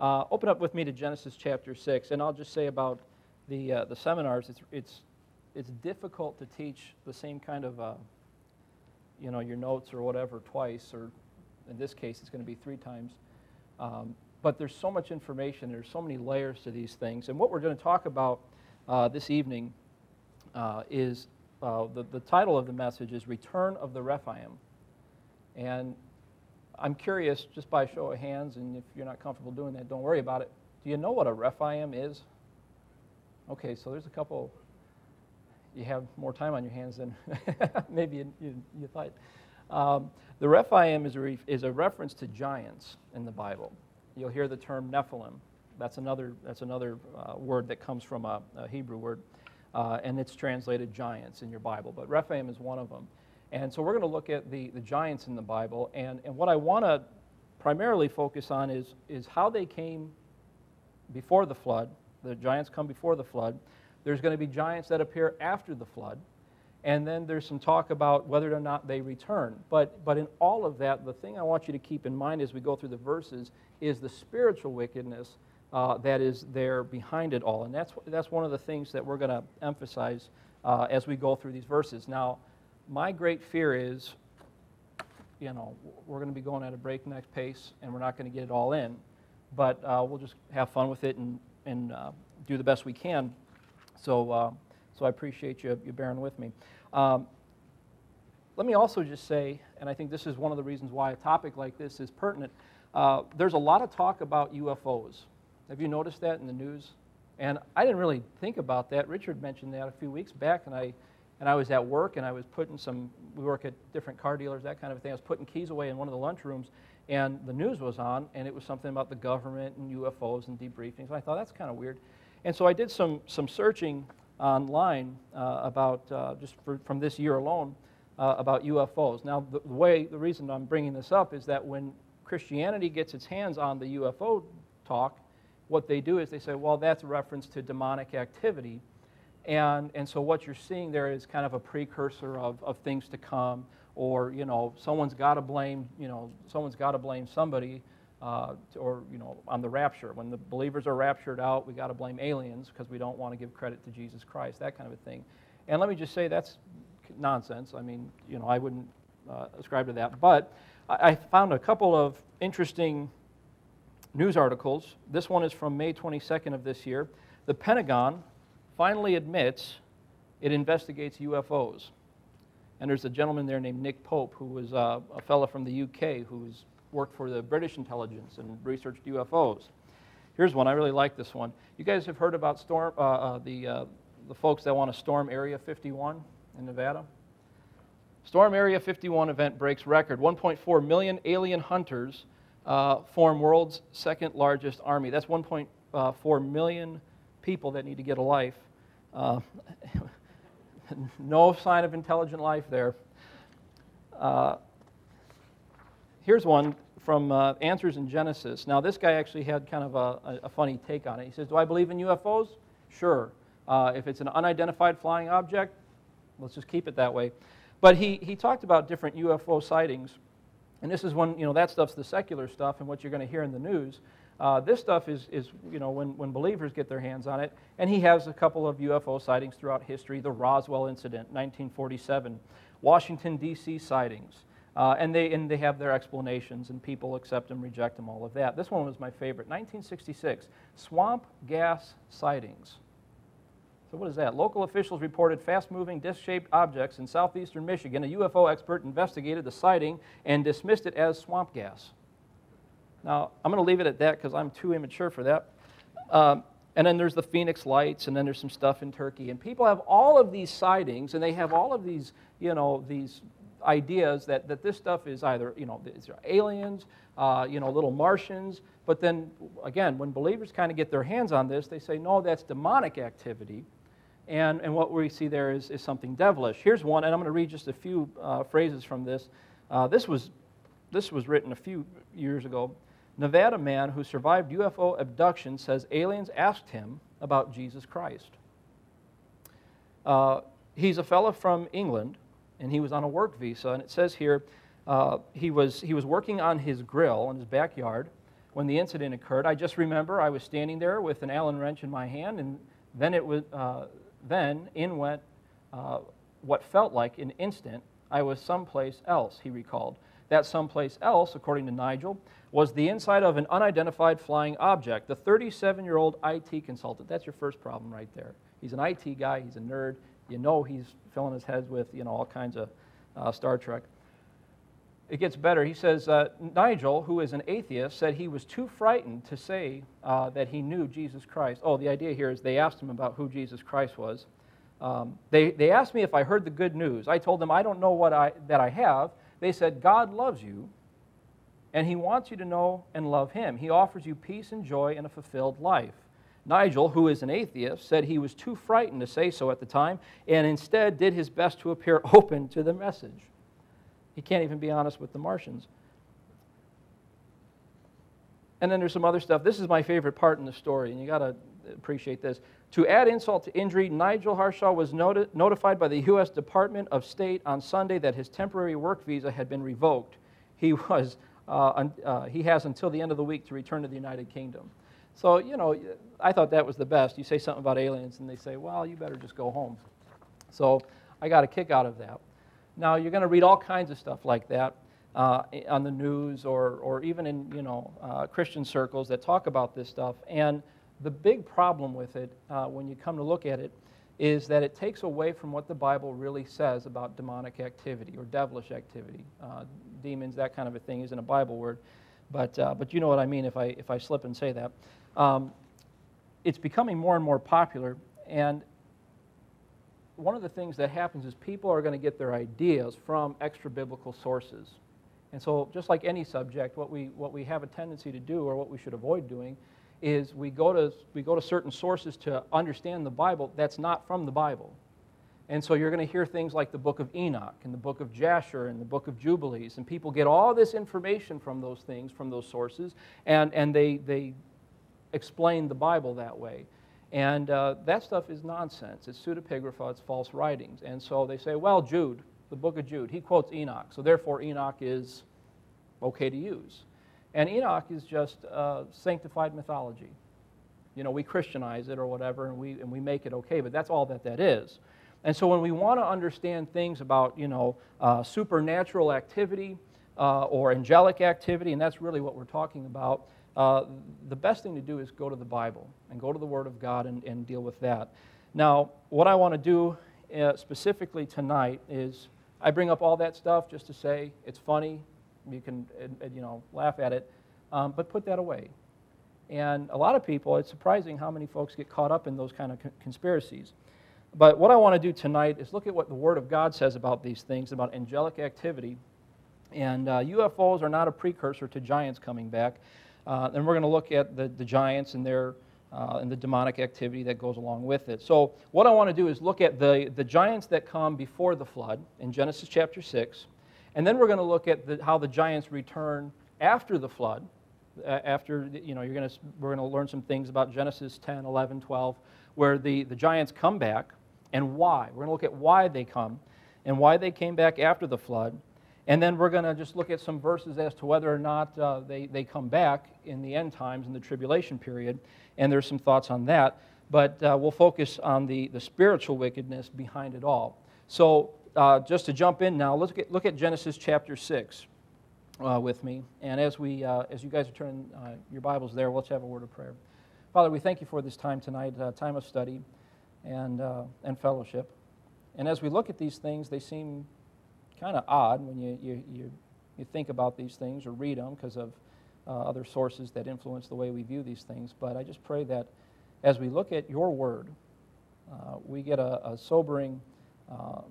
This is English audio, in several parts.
Uh, open up with me to Genesis chapter 6, and I'll just say about the, uh, the seminars, it's, it's, it's difficult to teach the same kind of, uh, you know, your notes or whatever twice, or in this case, it's going to be three times. Um, but there's so much information, there's so many layers to these things. And what we're going to talk about uh, this evening uh, is uh, the, the title of the message is Return of the Rephaim. And I'm curious, just by show of hands, and if you're not comfortable doing that, don't worry about it. Do you know what a Rephaim is? Okay, so there's a couple. You have more time on your hands than maybe you, you, you thought. Um, the Rephaim is a, is a reference to giants in the Bible. You'll hear the term Nephilim. That's another, that's another uh, word that comes from a, a Hebrew word, uh, and it's translated giants in your Bible. But Rephaim is one of them. And so we're going to look at the, the giants in the Bible. And, and what I want to primarily focus on is, is how they came before the flood. The giants come before the flood. There's going to be giants that appear after the flood. And then there's some talk about whether or not they return. But, but in all of that, the thing I want you to keep in mind as we go through the verses is the spiritual wickedness uh, that is there behind it all. And that's, that's one of the things that we're going to emphasize uh, as we go through these verses. Now, my great fear is, you know, we're going to be going at a breakneck pace and we're not going to get it all in, but uh, we'll just have fun with it and, and uh, do the best we can. So, uh, so I appreciate you, you bearing with me. Um, let me also just say, and I think this is one of the reasons why a topic like this is pertinent, uh, there's a lot of talk about UFOs. Have you noticed that in the news? And I didn't really think about that. Richard mentioned that a few weeks back, and I and I was at work and I was putting some, we work at different car dealers, that kind of thing. I was putting keys away in one of the lunchrooms and the news was on and it was something about the government and UFOs and debriefings. And I thought that's kind of weird. And so I did some, some searching online uh, about, uh, just for, from this year alone, uh, about UFOs. Now, the, the way, the reason I'm bringing this up is that when Christianity gets its hands on the UFO talk, what they do is they say, well, that's a reference to demonic activity and, and so what you're seeing there is kind of a precursor of, of things to come, or, you know, someone's got to blame, you know, someone's got to blame somebody, uh, or, you know, on the rapture. When the believers are raptured out, we got to blame aliens because we don't want to give credit to Jesus Christ, that kind of a thing. And let me just say that's nonsense. I mean, you know, I wouldn't uh, ascribe to that. But I, I found a couple of interesting news articles. This one is from May 22nd of this year. The Pentagon finally admits it investigates UFOs. And there's a gentleman there named Nick Pope, who was uh, a fellow from the UK who's worked for the British intelligence and researched UFOs. Here's one. I really like this one. You guys have heard about storm, uh, uh, the, uh, the folks that want to storm Area 51 in Nevada? Storm Area 51 event breaks record. 1.4 million alien hunters uh, form world's second largest army. That's 1.4 uh, people that need to get a life. Uh, no sign of intelligent life there. Uh, here's one from uh, Answers in Genesis. Now, this guy actually had kind of a, a, funny take on it. He says, Do I believe in UFOs? Sure. Uh, if it's an unidentified flying object, let's just keep it that way. But he, he talked about different UFO sightings. And this is when, you know, that stuff's the secular stuff and what you're going to hear in the news. Uh, this stuff is, is, you know, when, when believers get their hands on it. And he has a couple of UFO sightings throughout history the Roswell incident, 1947, Washington, D.C. sightings. Uh, and, they, and they have their explanations, and people accept them, reject them, all of that. This one was my favorite 1966, swamp gas sightings. So, what is that? Local officials reported fast moving disc shaped objects in southeastern Michigan. A UFO expert investigated the sighting and dismissed it as swamp gas. Now, I'm going to leave it at that because I'm too immature for that. Um, and then there's the Phoenix Lights, and then there's some stuff in Turkey. And people have all of these sightings, and they have all of these, you know, these ideas that, that this stuff is either, you know, aliens, uh, you know, little Martians. But then, again, when believers kind of get their hands on this, they say, no, that's demonic activity. And, and what we see there is, is something devilish. Here's one, and I'm going to read just a few uh, phrases from this. Uh, this, was, this was written a few years ago. Nevada man who survived UFO abduction says aliens asked him about Jesus Christ. Uh, he's a fellow from England, and he was on a work visa. And it says here uh, he, was, he was working on his grill in his backyard when the incident occurred. I just remember I was standing there with an Allen wrench in my hand, and then it was, uh, then in went uh, what felt like an instant. I was someplace else, he recalled. That someplace else, according to Nigel, was the inside of an unidentified flying object. The 37 year old IT consultant. That's your first problem right there. He's an IT guy, he's a nerd. You know he's filling his head with you know, all kinds of uh, Star Trek. It gets better. He says uh, Nigel, who is an atheist, said he was too frightened to say uh, that he knew Jesus Christ. Oh, the idea here is they asked him about who Jesus Christ was. Um, they, they asked me if I heard the good news. I told them I don't know what I, that I have, they said, God loves you, and He wants you to know and love Him. He offers you peace and joy and a fulfilled life. Nigel, who is an atheist, said he was too frightened to say so at the time and instead did his best to appear open to the message. He can't even be honest with the Martians. And then there's some other stuff. This is my favorite part in the story, and you got to appreciate this. To add insult to injury, Nigel Harshaw was noti- notified by the U.S. Department of State on Sunday that his temporary work visa had been revoked. He, was, he has until the end of the week to return to the United Kingdom. So, you know, I thought that was the best. You say something about aliens, and they say, well, you better just go home. So I got a kick out of that. Now, you're going to read all kinds of stuff like that uh, on the news or, or even in, you know, uh, Christian circles that talk about this stuff. And the big problem with it, uh, when you come to look at it, is that it takes away from what the Bible really says about demonic activity or devilish activity. Demons, that kind of a thing, isn't a Bible word, but, uh, but you know what I mean if I, if I slip and say that. Um, it's becoming more and more popular, and one of the things that happens is people are going to get their ideas from extra biblical sources. And so, just like any subject, what we, what we have a tendency to do, or what we should avoid doing, is we go to, we go to certain sources to understand the Bible that's not from the Bible. And so you're going to hear things like the book of Enoch and the book of Jasher and the book of Jubilees. And people get all this information from those things, from those sources, and, and they, they explain the Bible that way. And uh, that stuff is nonsense. It's pseudepigrapha, it's false writings. And so they say, well, Jude, the book of Jude, he quotes Enoch. So therefore, Enoch is okay to use. And Enoch is just uh, sanctified mythology. You know, we Christianize it or whatever, and we, and we make it okay, but that's all that that is. And so when we want to understand things about, you know, uh, supernatural activity uh, or angelic activity, and that's really what we're talking about, uh, the best thing to do is go to the Bible and go to the Word of God and, and deal with that. Now, what I want to do uh, specifically tonight is I bring up all that stuff just to say it's funny, you can you know laugh at it, um, but put that away. And a lot of people, it's surprising how many folks get caught up in those kind of conspiracies. But what I want to do tonight is look at what the Word of God says about these things, about angelic activity. And uh, UFOs are not a precursor to giants coming back. Uh, and we're going to look at the, the giants and their uh, and the demonic activity that goes along with it. So, what I want to do is look at the, the giants that come before the flood in Genesis chapter 6. And then we're going to look at the, how the giants return after the flood. Uh, after, you know, you're going to, we're going to learn some things about Genesis 10, 11, 12, where the, the giants come back and why. We're going to look at why they come and why they came back after the flood. And then we're going to just look at some verses as to whether or not uh, they, they come back in the end times, in the tribulation period. And there's some thoughts on that. But uh, we'll focus on the, the spiritual wickedness behind it all. So uh, just to jump in now, let's get, look at Genesis chapter 6 uh, with me. And as, we, uh, as you guys are turning uh, your Bibles there, let's have a word of prayer. Father, we thank you for this time tonight, time of study and, uh, and fellowship. And as we look at these things, they seem kind of odd when you, you, you, you, think about these things or read them because of other sources that influence the way we view these things. But I just pray that as we look at your word, we get a, a sobering um,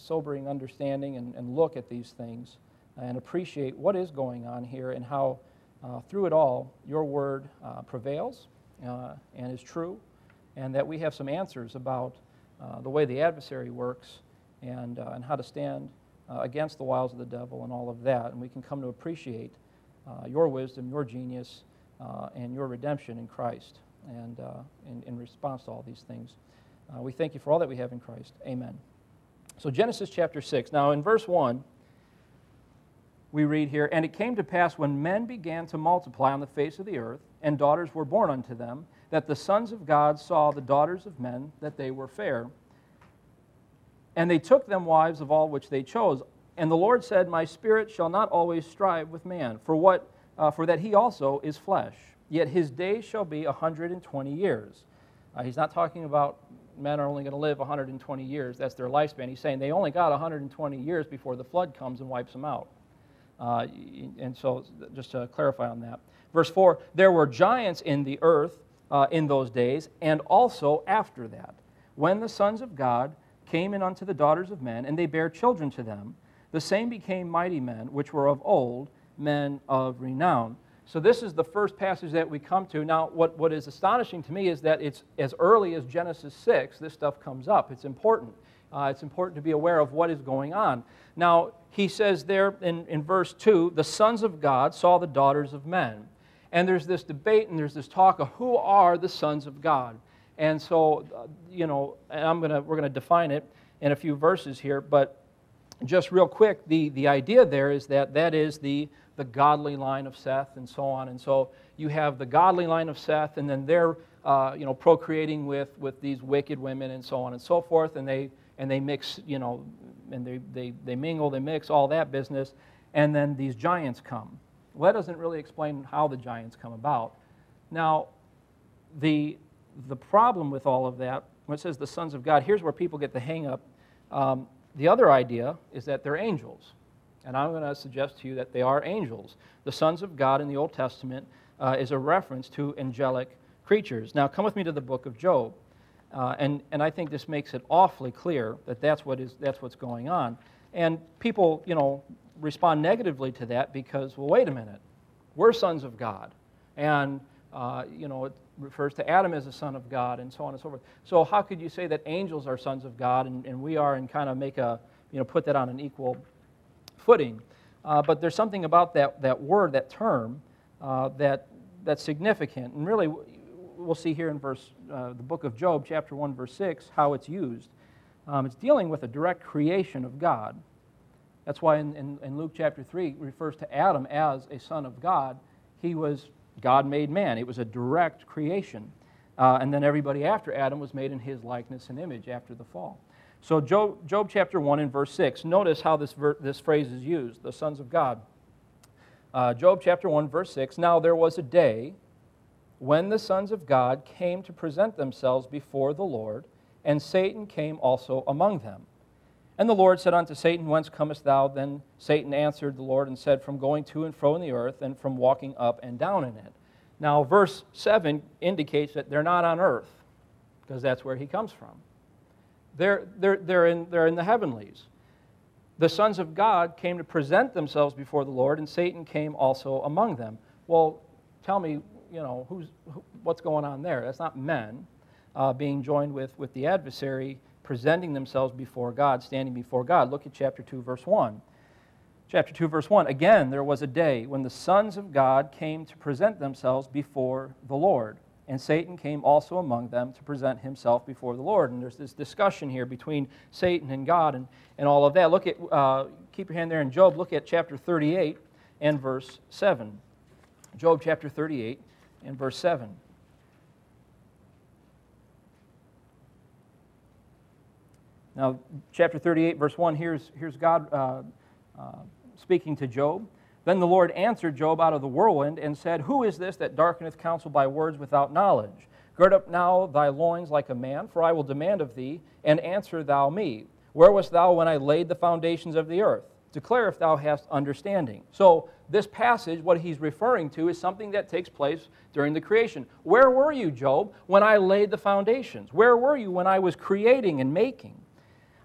sobering understanding and, and look at these things and appreciate what is going on here and how, uh, through it all, your word uh, prevails uh, and is true, and that we have some answers about uh, the way the adversary works and, uh, and how to stand uh, against the wiles of the devil and all of that. And we can come to appreciate your wisdom, your genius, and your redemption in Christ and in, in response to all these things. we thank you for all that we have in Christ. Amen. So, Genesis chapter 6. Now, in verse 1, we read here, And it came to pass when men began to multiply on the face of the earth, and daughters were born unto them, that the sons of God saw the daughters of men, that they were fair. And they took them wives of all which they chose. And the Lord said, My spirit shall not always strive with man, for, what, uh, for that he also is flesh. Yet his days shall be a 120 years. Uh, he's not talking about men are only going to live 120 years. That's their lifespan. He's saying they only got 120 years before the flood comes and wipes them out. Uh, and so, just to clarify on that. Verse 4 There were giants in the earth uh, in those days, and also after that, when the sons of God came in unto the daughters of men, and they bare children to them, the same became mighty men, which were of old, men of renown. So, this is the first passage that we come to. Now, what, what is astonishing to me is that it's as early as Genesis 6, this stuff comes up. It's important. Uh, it's important to be aware of what is going on. Now, he says there in, in verse 2 the sons of God saw the daughters of men. And there's this debate and there's this talk of who are the sons of God. And so, uh, you know, I'm gonna, we're going to define it in a few verses here, but just real quick, the, the idea there is that that is the, the godly line of Seth and so on. And so you have the godly line of Seth, and then they're, uh, you know, procreating with, with these wicked women and so on and so forth, and they, and they mix, you know, and they, they, they mingle, they mix, all that business, and then these giants come. Well, that doesn't really explain how the giants come about. Now, the, the problem with all of that, when it says the sons of God, here's where people get the hang up. Um, the other idea is that they're angels. And I'm going to suggest to you that they are angels. The sons of God in the Old Testament uh, is a reference to angelic creatures. Now, come with me to the book of Job. Uh, and, and I think this makes it awfully clear that that's, what is, that's what's going on. And people, you know, respond negatively to that because, well, wait a minute, we're sons of God. And, uh, you know, it refers to Adam as a son of God and so on and so forth. So how could you say that angels are sons of God and, and we are and kind of make a, you know, put that on an equal footing? Uh, but there's something about that, that word, that term, uh, that, that's significant. And really, we'll see here in verse, uh, the book of Job, chapter 1, verse 6, how it's used. Um, it's dealing with a direct creation of God. That's why in, in, in, Luke chapter 3 refers to Adam as a son of God. He was God made man, it was a direct creation. Uh, and then everybody after Adam was made in his likeness and image after the fall. So, Job, Job chapter 1 and verse 6, notice how this, ver- this phrase is used the sons of God. Uh, Job chapter 1, verse 6 Now there was a day when the sons of God came to present themselves before the Lord, and Satan came also among them. And the Lord said unto Satan, Whence comest thou? Then Satan answered the Lord and said, From going to and fro in the earth, and from walking up and down in it. Now, verse 7 indicates that they're not on earth, because that's where he comes from. They're, they're, they're, in, they're in the heavenlies. The sons of God came to present themselves before the Lord, and Satan came also among them. Well, tell me, you know, who's, who, what's going on there? That's not men uh, being joined with, with the adversary presenting themselves before God, standing before God. Look at chapter 2, verse 1. Chapter 2, verse 1. Again, there was a day when the sons of God came to present themselves before the Lord. And Satan came also among them to present himself before the Lord. And there's this discussion here between Satan and God and, and all of that. Look at, uh, keep your hand there in Job. Look at chapter 38 and verse 7. Job chapter 38 and verse 7. Now, chapter 38, verse 1, here's, here's God uh, uh, speaking to Job. Then the Lord answered Job out of the whirlwind and said, Who is this that darkeneth counsel by words without knowledge? Gird up now thy loins like a man, for I will demand of thee, and answer thou me. Where wast thou when I laid the foundations of the earth? Declare if thou hast understanding. So, this passage, what he's referring to, is something that takes place during the creation. Where were you, Job, when I laid the foundations? Where were you when I was creating and making?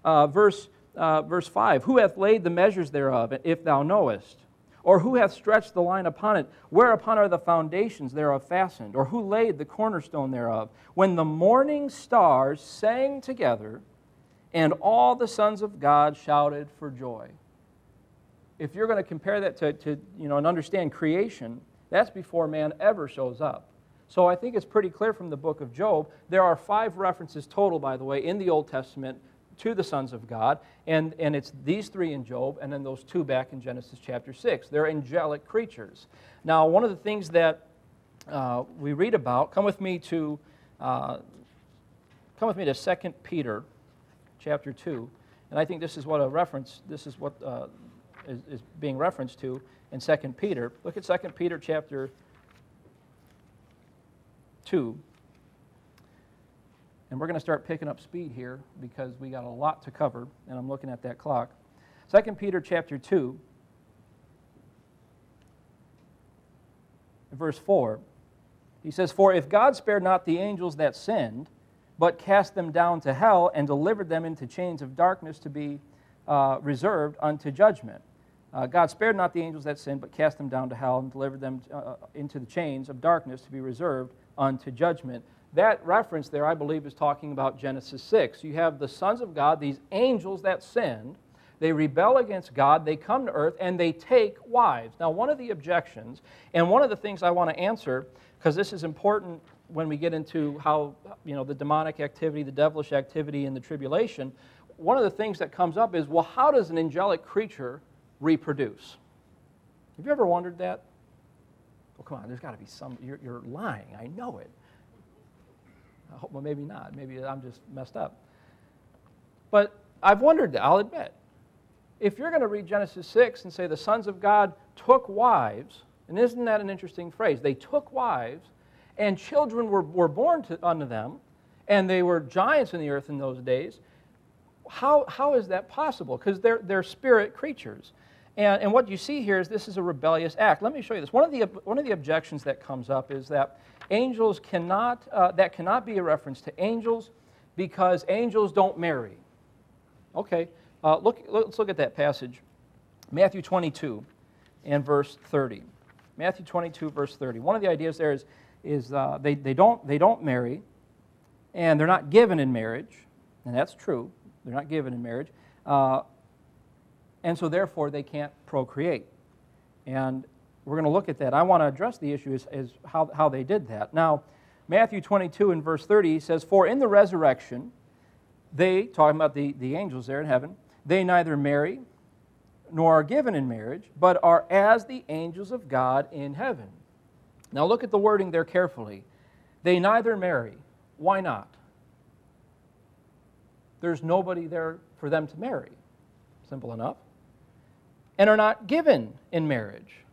Uh, verse, uh, verse 5 Who hath laid the measures thereof, if thou knowest? Or who hath stretched the line upon it? Whereupon are the foundations thereof fastened? Or who laid the cornerstone thereof? When the morning stars sang together, and all the sons of God shouted for joy. If you're going to compare that to, to you know, and understand creation, that's before man ever shows up. So I think it's pretty clear from the book of Job. There are five references total, by the way, in the Old Testament to the sons of God, and, and it's these three in Job, and then those two back in Genesis chapter 6. They're angelic creatures. Now, one of the things that uh, we read about, come with me to, uh, come with me to 2 Peter chapter 2, and I think this is what a reference, this is what uh, is, is being referenced to in 2 Peter. Look at 2 Peter chapter 2. And we're going to start picking up speed here because we got a lot to cover, and I'm looking at that clock. 2 Peter chapter 2, verse 4. He says, For if God spared not the angels that sinned, but cast them down to hell and delivered them into chains of darkness to be uh, reserved unto judgment. Uh, God spared not the angels that sinned, but cast them down to hell and delivered them uh, into the chains of darkness to be reserved unto judgment. That reference there, I believe, is talking about Genesis 6. You have the sons of God, these angels that sinned. They rebel against God, they come to earth, and they take wives. Now, one of the objections, and one of the things I want to answer, because this is important when we get into how, you know, the demonic activity, the devilish activity in the tribulation, one of the things that comes up is, well, how does an angelic creature reproduce? Have you ever wondered that? Well, come on, there's got to be some, you're, you're lying, I know it. I hope, well, maybe not. Maybe I'm just messed up. But I've wondered that, I'll admit. If you're going to read Genesis 6 and say the sons of God took wives, and isn't that an interesting phrase? They took wives, and children were, were born to, unto them, and they were giants in the earth in those days. How, how is that possible? Because they're, they're spirit creatures. And, and what you see here is this is a rebellious act. Let me show you this. One of the, one of the objections that comes up is that angels cannot, uh, that cannot be a reference to angels because angels don't marry. Okay, uh, look, let's look at that passage. Matthew 22 and verse 30. Matthew 22, verse 30. One of the ideas there is, is uh, they, they, don't, they don't marry, and they're not given in marriage, and that's true. They're not given in marriage. Uh, and so therefore they can't procreate. And we're going to look at that. I want to address the issue as, as how, how they did that. Now, Matthew 22 and verse 30 he says, For in the resurrection, they, talking about the, the angels there in heaven, they neither marry nor are given in marriage, but are as the angels of God in heaven. Now look at the wording there carefully. They neither marry. Why not? There's nobody there for them to marry. Simple enough. And are not given in marriage.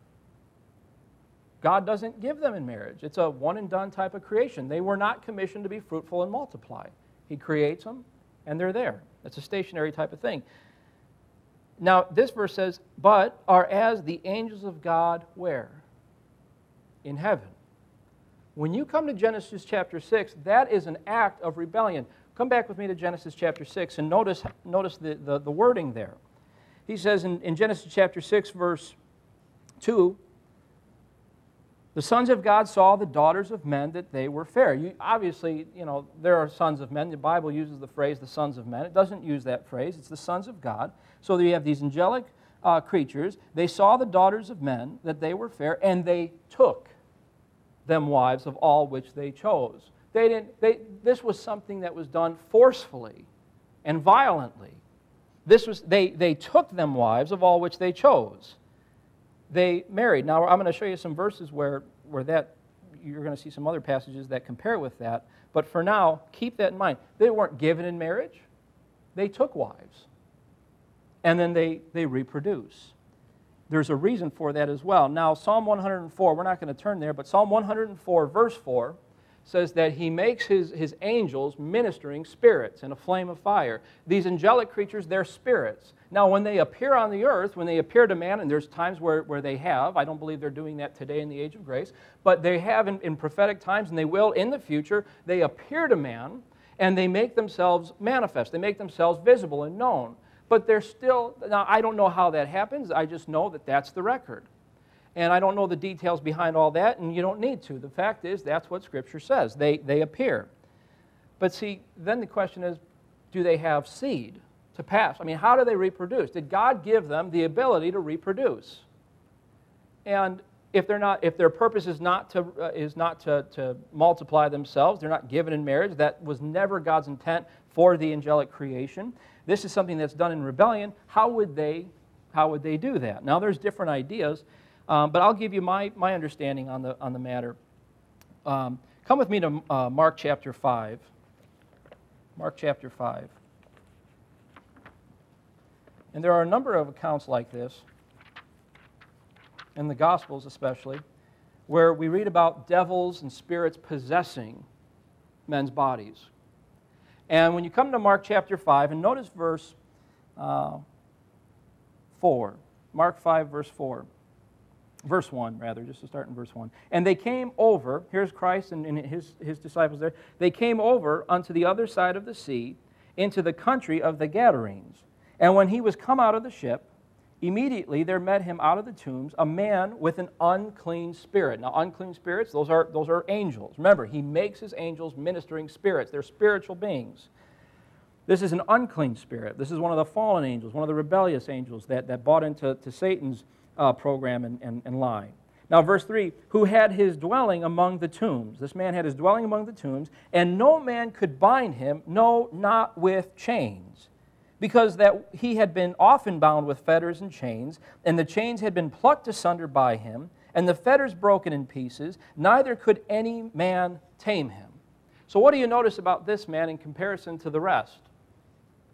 God doesn't give them in marriage. It's a one and done type of creation. They were not commissioned to be fruitful and multiply. He creates them, and they're there. It's a stationary type of thing. Now, this verse says, but are as the angels of God where? In heaven. When you come to Genesis chapter 6, that is an act of rebellion. Come back with me to Genesis chapter 6 and notice, notice the, the, the wording there. He says in, in Genesis chapter 6, verse 2, the sons of God saw the daughters of men that they were fair. You, obviously, you know, there are sons of men. The Bible uses the phrase the sons of men. It doesn't use that phrase. It's the sons of God. So you have these angelic uh, creatures. They saw the daughters of men that they were fair, and they took them wives of all which they chose. They didn't, they, this was something that was done forcefully and violently. This was, they, they took them wives of all which they chose they married. Now, I'm going to show you some verses where, where that, you're going to see some other passages that compare with that. But for now, keep that in mind. They weren't given in marriage, they took wives. And then they, they reproduce. There's a reason for that as well. Now, Psalm 104, we're not going to turn there, but Psalm 104, verse 4, says that he makes his, his angels ministering spirits in a flame of fire. These angelic creatures, they're spirits. Now, when they appear on the earth, when they appear to man, and there's times where, where they have, I don't believe they're doing that today in the age of grace, but they have in, in prophetic times, and they will in the future, they appear to man and they make themselves manifest. They make themselves visible and known. But they're still, now I don't know how that happens, I just know that that's the record. And I don't know the details behind all that, and you don't need to. The fact is, that's what Scripture says. They, they appear. But see, then the question is do they have seed to pass? I mean, how do they reproduce? Did God give them the ability to reproduce? And if, they're not, if their purpose is not, to, uh, is not to, to multiply themselves, they're not given in marriage. That was never God's intent for the angelic creation. This is something that's done in rebellion. How would they, how would they do that? Now, there's different ideas, um, but I'll give you my, my understanding on the, on the matter. Um, come with me to uh, Mark chapter 5. Mark chapter 5. And there are a number of accounts like this, in the Gospels especially, where we read about devils and spirits possessing men's bodies. And when you come to Mark chapter 5, and notice verse uh, 4, Mark 5, verse 4, verse 1, rather, just to start in verse 1. And they came over, here's Christ and, and his, his disciples there, they came over unto the other side of the sea into the country of the Gadarenes. And when he was come out of the ship, immediately there met him out of the tombs a man with an unclean spirit. Now, unclean spirits, those are, those are angels. Remember, he makes his angels ministering spirits, they're spiritual beings. This is an unclean spirit. This is one of the fallen angels, one of the rebellious angels that, that bought into to Satan's uh, program and, and, and lie. Now, verse 3 who had his dwelling among the tombs. This man had his dwelling among the tombs, and no man could bind him, no, not with chains because that he had been often bound with fetters and chains, and the chains had been plucked asunder by him, and the fetters broken in pieces, neither could any man tame him. So, what do you notice about this man in comparison to the rest?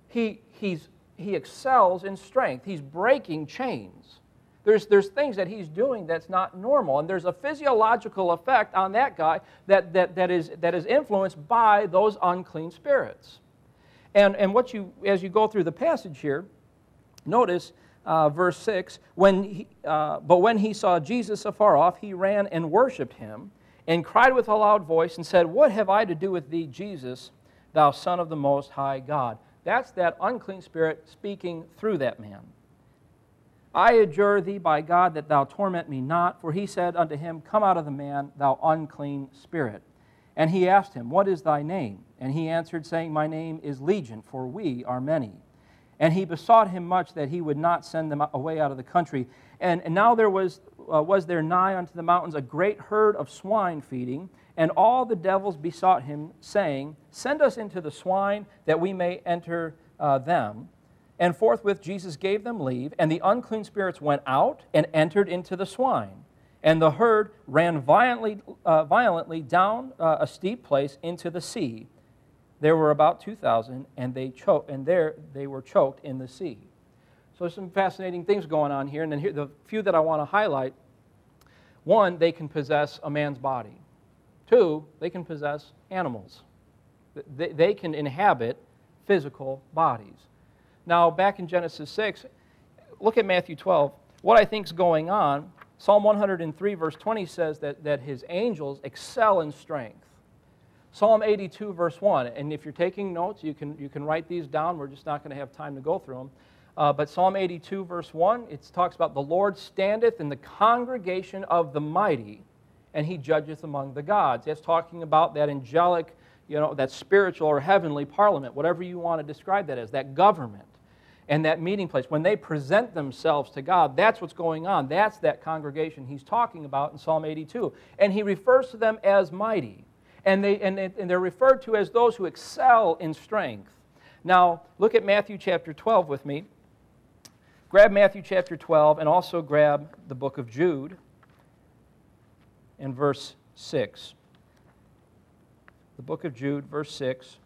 He, he's, he excels in strength, he's breaking chains. There's, there's things that he's doing that's not normal, and there's a physiological effect on that guy that, that, that, is, that is influenced by those unclean spirits. And, and what you, as you go through the passage here, notice uh, verse 6 when he, uh, But when he saw Jesus afar off, he ran and worshiped him, and cried with a loud voice, and said, What have I to do with thee, Jesus, thou Son of the Most High God? That's that unclean spirit speaking through that man. I adjure thee by God that thou torment me not, for he said unto him, Come out of the man, thou unclean spirit. And he asked him, What is thy name? And he answered, saying, My name is Legion, for we are many. And he besought him much that he would not send them away out of the country. And, and now there was, uh, was there nigh unto the mountains a great herd of swine feeding, and all the devils besought him, saying, Send us into the swine, that we may enter uh, them. And forthwith Jesus gave them leave, and the unclean spirits went out and entered into the swine and the herd ran violently, uh, violently down uh, a steep place into the sea. There were about 2,000, and, they cho- and there they were choked in the sea. So there's some fascinating things going on here, and then here, the few that I want to highlight. One, they can possess a man's body. Two, they can possess animals. They, they can inhabit physical bodies. Now, back in Genesis 6, look at Matthew 12. What I think is going on Psalm 103, verse 20 says that, that his angels excel in strength. Psalm 82, verse 1, and if you're taking notes, you can, you can write these down. We're just not going to have time to go through them. Uh, but Psalm 82, verse 1, it talks about the Lord standeth in the congregation of the mighty, and he judgeth among the gods. That's talking about that angelic, you know, that spiritual or heavenly parliament, whatever you want to describe that as, that government and that meeting place, when they present themselves to God, that's what's going on. That's that congregation he's talking about in Psalm 82. And he refers to them as mighty. And, they, and, and they're referred to as those who excel in strength. Now, look at Matthew chapter 12 with me. Grab Matthew chapter 12 and also grab the book of Jude in verse 6. The book of Jude, verse 6,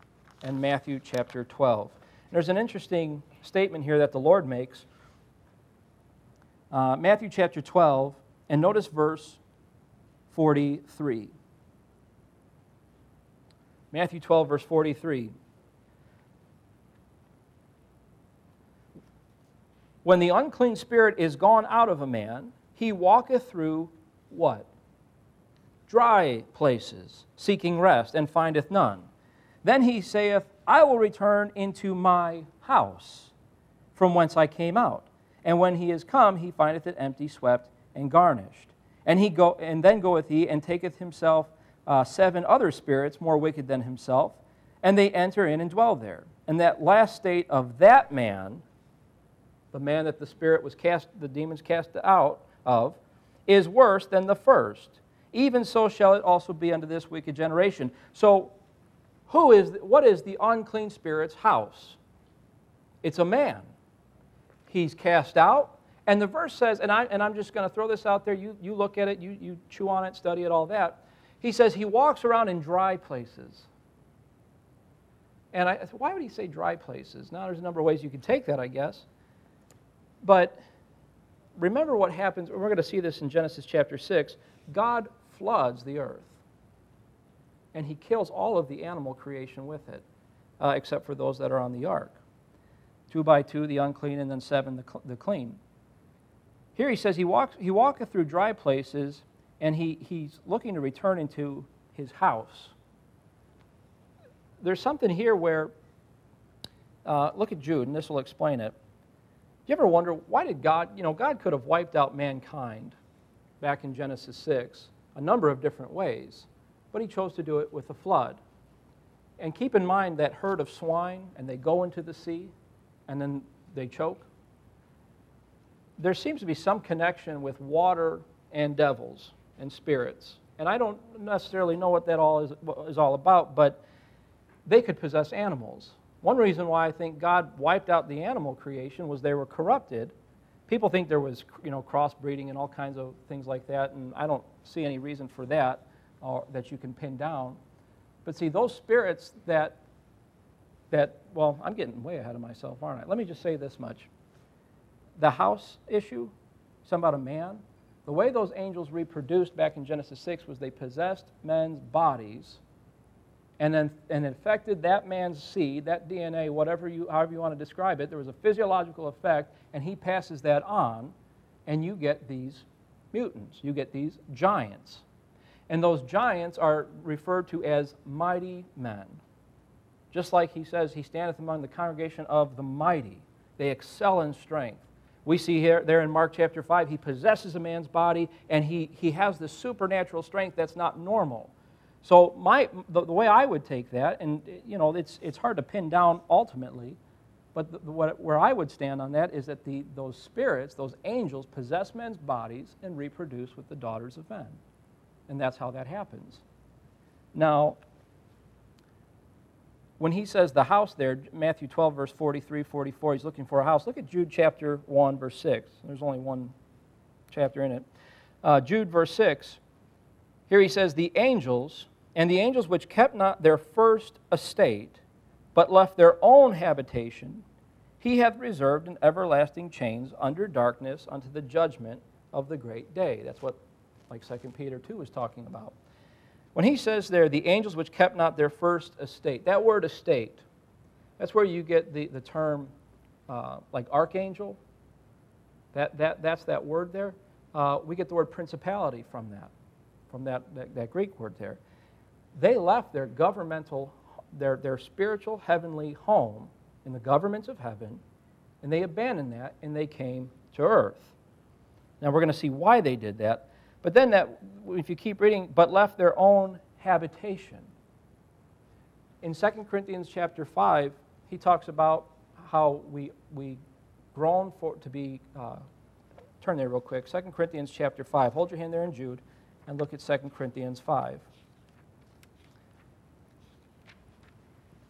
and Matthew chapter 12. There's an interesting statement here that the Lord makes. Uh, Matthew chapter 12, and notice verse 43. Matthew 12, verse 43. When the unclean spirit is gone out of a man, he walketh through what? Dry places, seeking rest, and findeth none. Then he saith, I will return into my house from whence I came out. And when he is come, he findeth it empty, swept, and garnished. And, he go, and then goeth he and taketh himself uh, seven other spirits more wicked than himself, and they enter in and dwell there. And that last state of that man, the man that the spirit was cast, the demons cast out of, is worse than the first. Even so shall it also be unto this wicked generation. So, who is, what is the unclean spirit's house? It's a man. He's cast out. And the verse says, and, I, and I'm just going to throw this out there. You, you look at it, you, you chew on it, study it, all that. He says he walks around in dry places. And I said, why would he say dry places? Now, there's a number of ways you could take that, I guess. But remember what happens, we're going to see this in Genesis chapter 6. God floods the earth, and he kills all of the animal creation with it, uh, except for those that are on the ark. Two by two, the unclean, and then seven, the, the clean. Here he says he, walks, he walketh through dry places, and he, he's looking to return into his house. There's something here where, uh, look at Jude, and this will explain it. Do you ever wonder why did God, you know, God could have wiped out mankind back in Genesis 6 a number of different ways, but he chose to do it with a flood. And keep in mind that herd of swine, and they go into the sea, and then they choke. There seems to be some connection with water and devils and spirits. And I don't necessarily know what that all is, is all about, but they could possess animals. One reason why I think God wiped out the animal creation was they were corrupted. People think there was, you know, crossbreeding and all kinds of things like that, and I don't see any reason for that or that you can pin down. But see, those spirits that that well, I'm getting way ahead of myself, aren't I? Let me just say this much. The house issue, something about a man, the way those angels reproduced back in Genesis 6 was they possessed men's bodies and then and infected that man's seed, that DNA, whatever you, however you want to describe it. There was a physiological effect, and he passes that on, and you get these mutants. You get these giants. And those giants are referred to as mighty men. Just like he says, he standeth among the congregation of the mighty. They excel in strength. We see here, there in Mark chapter 5, he possesses a man's body and he, he has the supernatural strength that's not normal. So my, the, the, way I would take that, and you know, it's, it's hard to pin down ultimately, but the, what, where I would stand on that is that the, those spirits, those angels, possess men's bodies and reproduce with the daughters of men. And that's how that happens. Now, when he says the house there, Matthew 12, verse 43, 44, he's looking for a house. Look at Jude chapter 1, verse 6. There's only one chapter in it. Uh, Jude, verse 6. Here he says, The angels and the angels which kept not their first estate, but left their own habitation, he hath reserved in everlasting chains under darkness unto the judgment of the great day. That's what, like 2 Peter 2 is talking about. When he says there, the angels which kept not their first estate, that word estate, that's where you get the, the term uh, like archangel. That, that, that's that word there. Uh, we get the word principality from that, from that, that, that Greek word there they left their governmental, their, their spiritual heavenly home in the governments of heaven, and they abandoned that and they came to earth. Now we're going to see why they did that. But then that, if you keep reading, but left their own habitation. In 2 Corinthians chapter 5, he talks about how we, we groan for, to be, uh, turn there real quick, 2 Corinthians chapter 5. Hold your hand there in Jude and look at 2 Corinthians 5.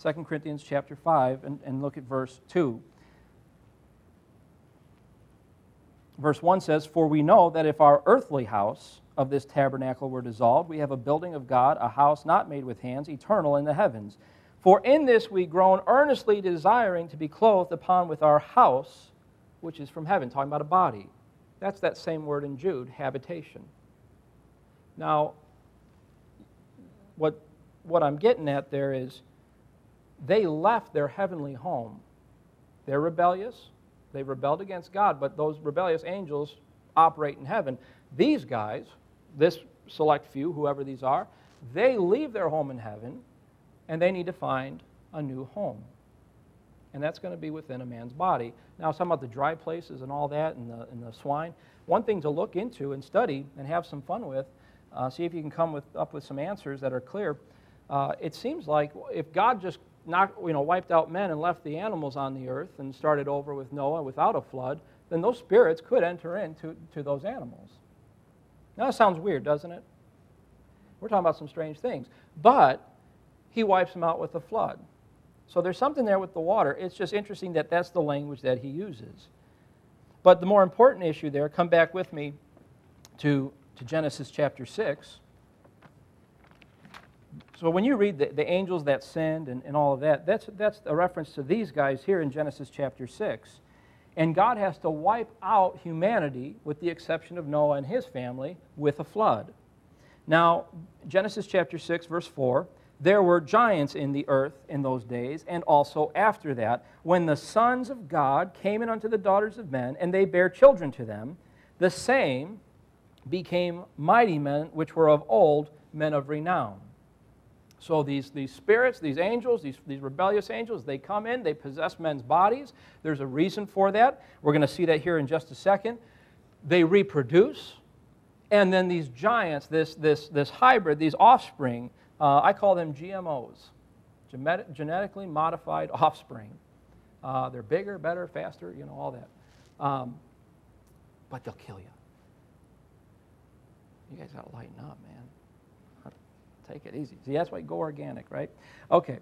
2 Corinthians chapter 5 and, and look at verse 2. Verse 1 says, For we know that if our earthly house of this tabernacle were dissolved, we have a building of God, a house not made with hands, eternal in the heavens. For in this we groan earnestly desiring to be clothed upon with our house, which is from heaven, talking about a body. That's that same word in Jude, habitation. Now, what, what I'm getting at there is they left their heavenly home. They're rebellious. They rebelled against God, but those rebellious angels operate in heaven. These guys, this select few, whoever these are, they leave their home in heaven and they need to find a new home. And that's going to be within a man's body. Now, some of the dry places and all that and the, and the swine. One thing to look into and study and have some fun with, uh, see if you can come with, up with some answers that are clear. Uh, it seems like if God just knocked, you know, wiped out men and left the animals on the earth and started over with Noah without a flood, then those spirits could enter into to those animals. Now, that sounds weird, doesn't it? We're talking about some strange things. But he wipes them out with the flood. So there's something there with the water. It's just interesting that that's the language that he uses. But the more important issue there, come back with me to, to Genesis chapter 6. So when you read the, the angels that sinned and, and all of that, that's, that's a reference to these guys here in Genesis chapter 6. And God has to wipe out humanity, with the exception of Noah and his family, with a flood. Now, Genesis chapter 6, verse 4 there were giants in the earth in those days, and also after that, when the sons of God came in unto the daughters of men, and they bare children to them, the same became mighty men, which were of old men of renown. So these, these spirits, these angels, these, these rebellious angels, they come in, they possess men's bodies. There's a reason for that. We're going to see that here in just a second. They reproduce. And then these giants, this, this, this hybrid, these offspring, uh, I call them GMOs, genetically modified offspring. Uh, they're bigger, better, faster, you know, all that. Um, but they'll kill you. You guys got to lighten up, man. Take it easy. See, that's why you go organic, right? Okay.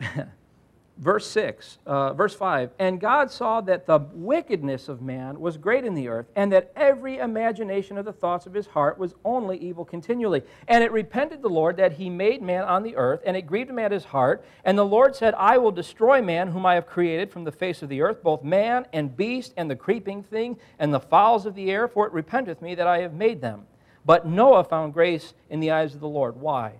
verse 6, uh, verse 5 And God saw that the wickedness of man was great in the earth, and that every imagination of the thoughts of his heart was only evil continually. And it repented the Lord that he made man on the earth, and it grieved him at his heart. And the Lord said, I will destroy man, whom I have created from the face of the earth, both man and beast, and the creeping thing, and the fowls of the air, for it repenteth me that I have made them. But Noah found grace in the eyes of the Lord. Why?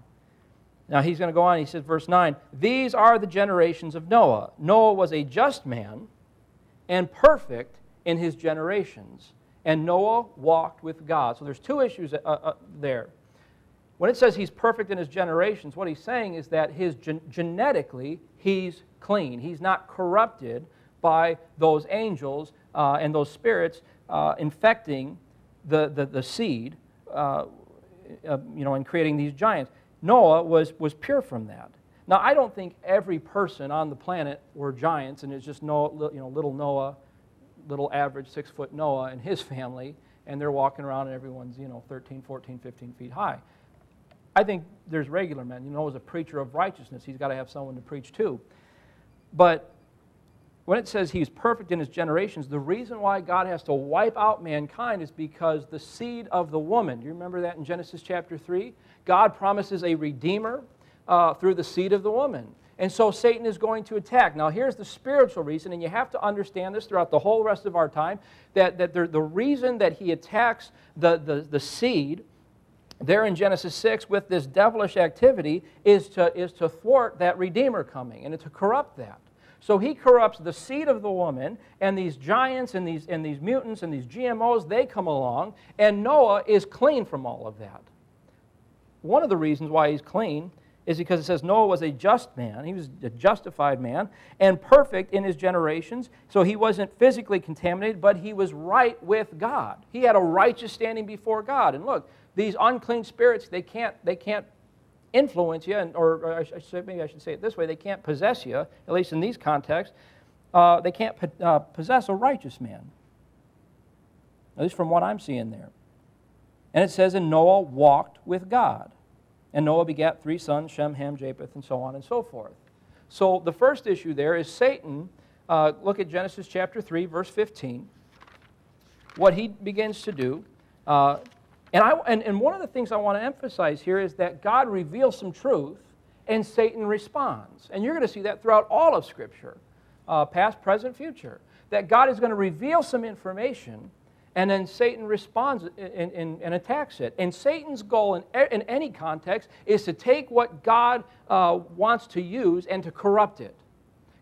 Now he's going to go on. He says, verse 9, These are the generations of Noah. Noah was a just man and perfect in his generations. And Noah walked with God. So there's two issues uh, uh, there. When it says he's perfect in his generations, what he's saying is that his gen- genetically, he's clean. He's not corrupted by those angels uh, and those spirits uh, infecting the, the, the seed, uh, uh, you know, in creating these giants. Noah was, was pure from that. Now, I don't think every person on the planet were giants, and it's just Noah, you know, little Noah, little average six foot Noah and his family, and they're walking around and everyone's, you know, 13, 14, 15 feet high. I think there's regular men. You know, as a preacher of righteousness, he's got to have someone to preach to. But when it says he's perfect in his generations, the reason why God has to wipe out mankind is because the seed of the woman, do you remember that in Genesis chapter 3? God promises a redeemer uh, through the seed of the woman. And so Satan is going to attack. Now, here's the spiritual reason, and you have to understand this throughout the whole rest of our time that, that the, the reason that he attacks the, the, the seed there in Genesis 6 with this devilish activity is to, is to thwart that Redeemer coming and to corrupt that. So he corrupts the seed of the woman, and these giants and these, and these mutants and these GMOs, they come along, and Noah is clean from all of that. One of the reasons why he's clean is because it says Noah was a just man. He was a justified man and perfect in his generations. So he wasn't physically contaminated, but he was right with God. He had a righteous standing before God. And look, these unclean spirits, they can't, they can't influence you, or, or I should, maybe I should say it this way they can't possess you, at least in these contexts. Uh, they can't uh, possess a righteous man, at least from what I'm seeing there. And it says, and Noah walked with God. And Noah begat three sons, Shem, Ham, Japheth, and so on and so forth. So the first issue there is Satan. Uh, look at Genesis chapter 3, verse 15. What he begins to do. Uh, and, I, and, and one of the things I want to emphasize here is that God reveals some truth and Satan responds. And you're going to see that throughout all of Scripture, uh, past, present, future. That God is going to reveal some information and then Satan responds and, and, and, attacks it. And Satan's goal in, in any context is to take what God uh, wants to use and to corrupt it.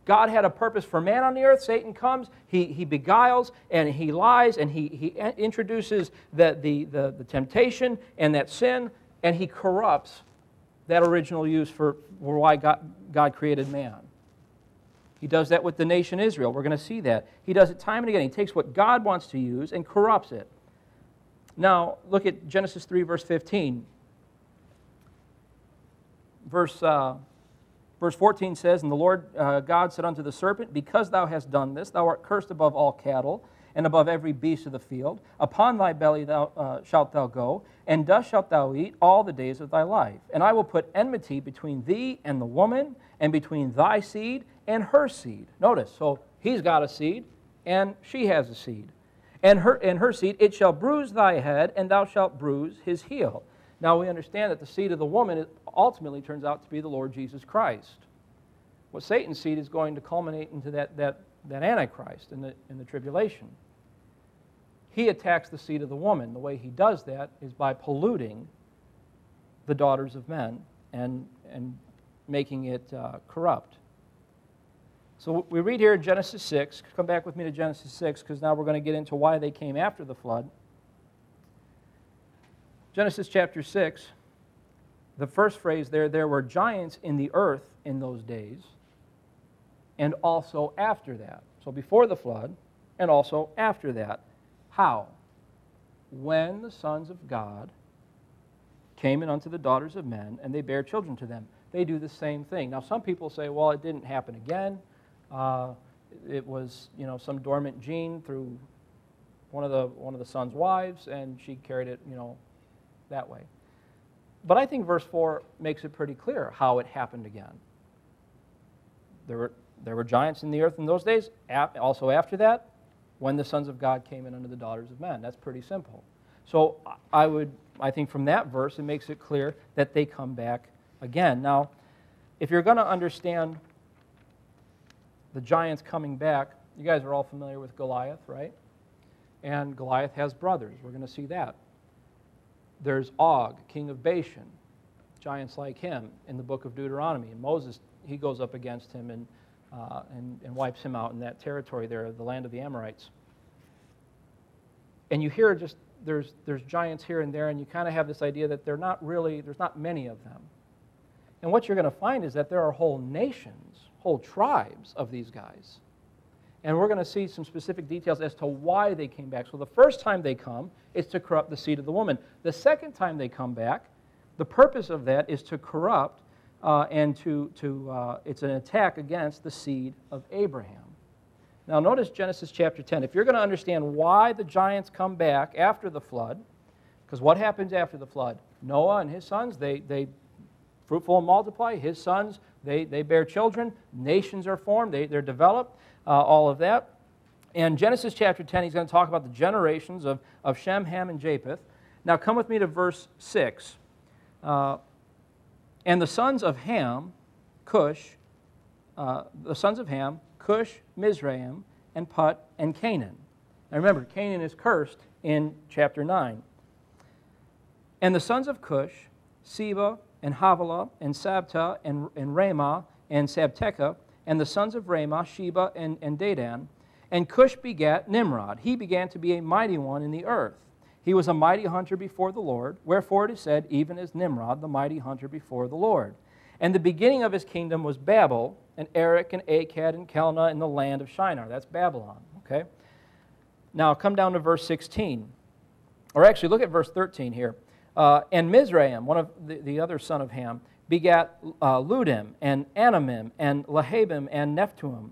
God had a purpose for man on the earth. Satan comes, he, he beguiles, and he lies, and he, he introduces the, the, the, the temptation and that sin, and he corrupts that original use for, for why God, God created man. He does that with the nation Israel. We're going to see that. He does it time and again. He takes what God wants to use and corrupts it. Now, look at Genesis 3, verse 15. Verse, uh, verse 14 says, And the Lord uh, God said unto the serpent, Because thou hast done this, thou art cursed above all cattle, and above every beast of the field. Upon thy belly thou, uh, shalt thou go, and dust shalt thou eat all the days of thy life. And I will put enmity between thee and the woman, and between thy seed and her seed. Notice, so he's got a seed, and she has a seed. And her, and her seed, it shall bruise thy head, and thou shalt bruise his heel. Now we understand that the seed of the woman ultimately turns out to be the Lord Jesus Christ. What Satan's seed is going to culminate into that, that, that Antichrist in the, in the tribulation. He attacks the seed of the woman. The way he does that is by polluting the daughters of men and, and making it uh, corrupt. So we read here in Genesis 6. Come back with me to Genesis 6 because now we're going to get into why they came after the flood. Genesis chapter 6, the first phrase there, there were giants in the earth in those days, and also after that. So before the flood, and also after that. How? When the sons of God came in unto the daughters of men, and they bare children to them. They do the same thing. Now, some people say, well, it didn't happen again. Uh, it was, you know, some dormant gene through one of the one of the son's wives, and she carried it, you know, that way. But I think verse 4 makes it pretty clear how it happened again. There were, there were giants in the earth in those days. Also, after that, when the sons of God came in unto the daughters of men. That's pretty simple. So I would, I think from that verse, it makes it clear that they come back again. Now, if you're going to understand the giants coming back, you guys are all familiar with Goliath, right? And Goliath has brothers. We're going to see that. There's Og, king of Bashan, giants like him in the book of Deuteronomy. And Moses, he goes up against him and, uh, and, and wipes him out in that territory there, the land of the Amorites. And you hear just, there's, there's giants here and there, and you kind of have this idea that they're not really, there's not many of them. And what you're going to find is that there are whole nations, whole tribes of these guys. And we're going to see some specific details as to why they came back. So the first time they come is to corrupt the seed of the woman. The second time they come back, the purpose of that is to corrupt uh, and to, to uh, it's an attack against the seed of Abraham. Now notice Genesis chapter 10. If you're going to understand why the giants come back after the flood, because what happens after the flood? Noah and his sons, they, they fruitful and multiply. His sons, they, they bear children. Nations are formed, they, they're developed all of that. In Genesis chapter 10, he's going to talk about the generations of, of Shem, Ham, and Japheth. Now, come with me to verse 6. Uh, and the sons of Ham, Cush, uh, the sons of Ham, Cush, Mizraim, and Put, and Canaan. Now remember, Canaan is cursed in chapter 9. And the sons of Cush, Seba, and Havilah, and Sabtah, and, and Raamah, and Sabtechah, and the sons of Raamah, Sheba, and, and Dedan. And Cush begat Nimrod. He began to be a mighty one in the earth. He was a mighty hunter before the Lord, wherefore it is said, even as Nimrod, the mighty hunter before the Lord. And the beginning of his kingdom was Babel, and Erech, and Akkad, and Calneh in the land of Shinar. That's Babylon, okay? Now come down to verse 16. Or actually, look at verse 13 here. Uh, and Mizraim, one of the, the other son of Ham, begat uh, Ludim and Anamim and Lahabim and Naphtuhim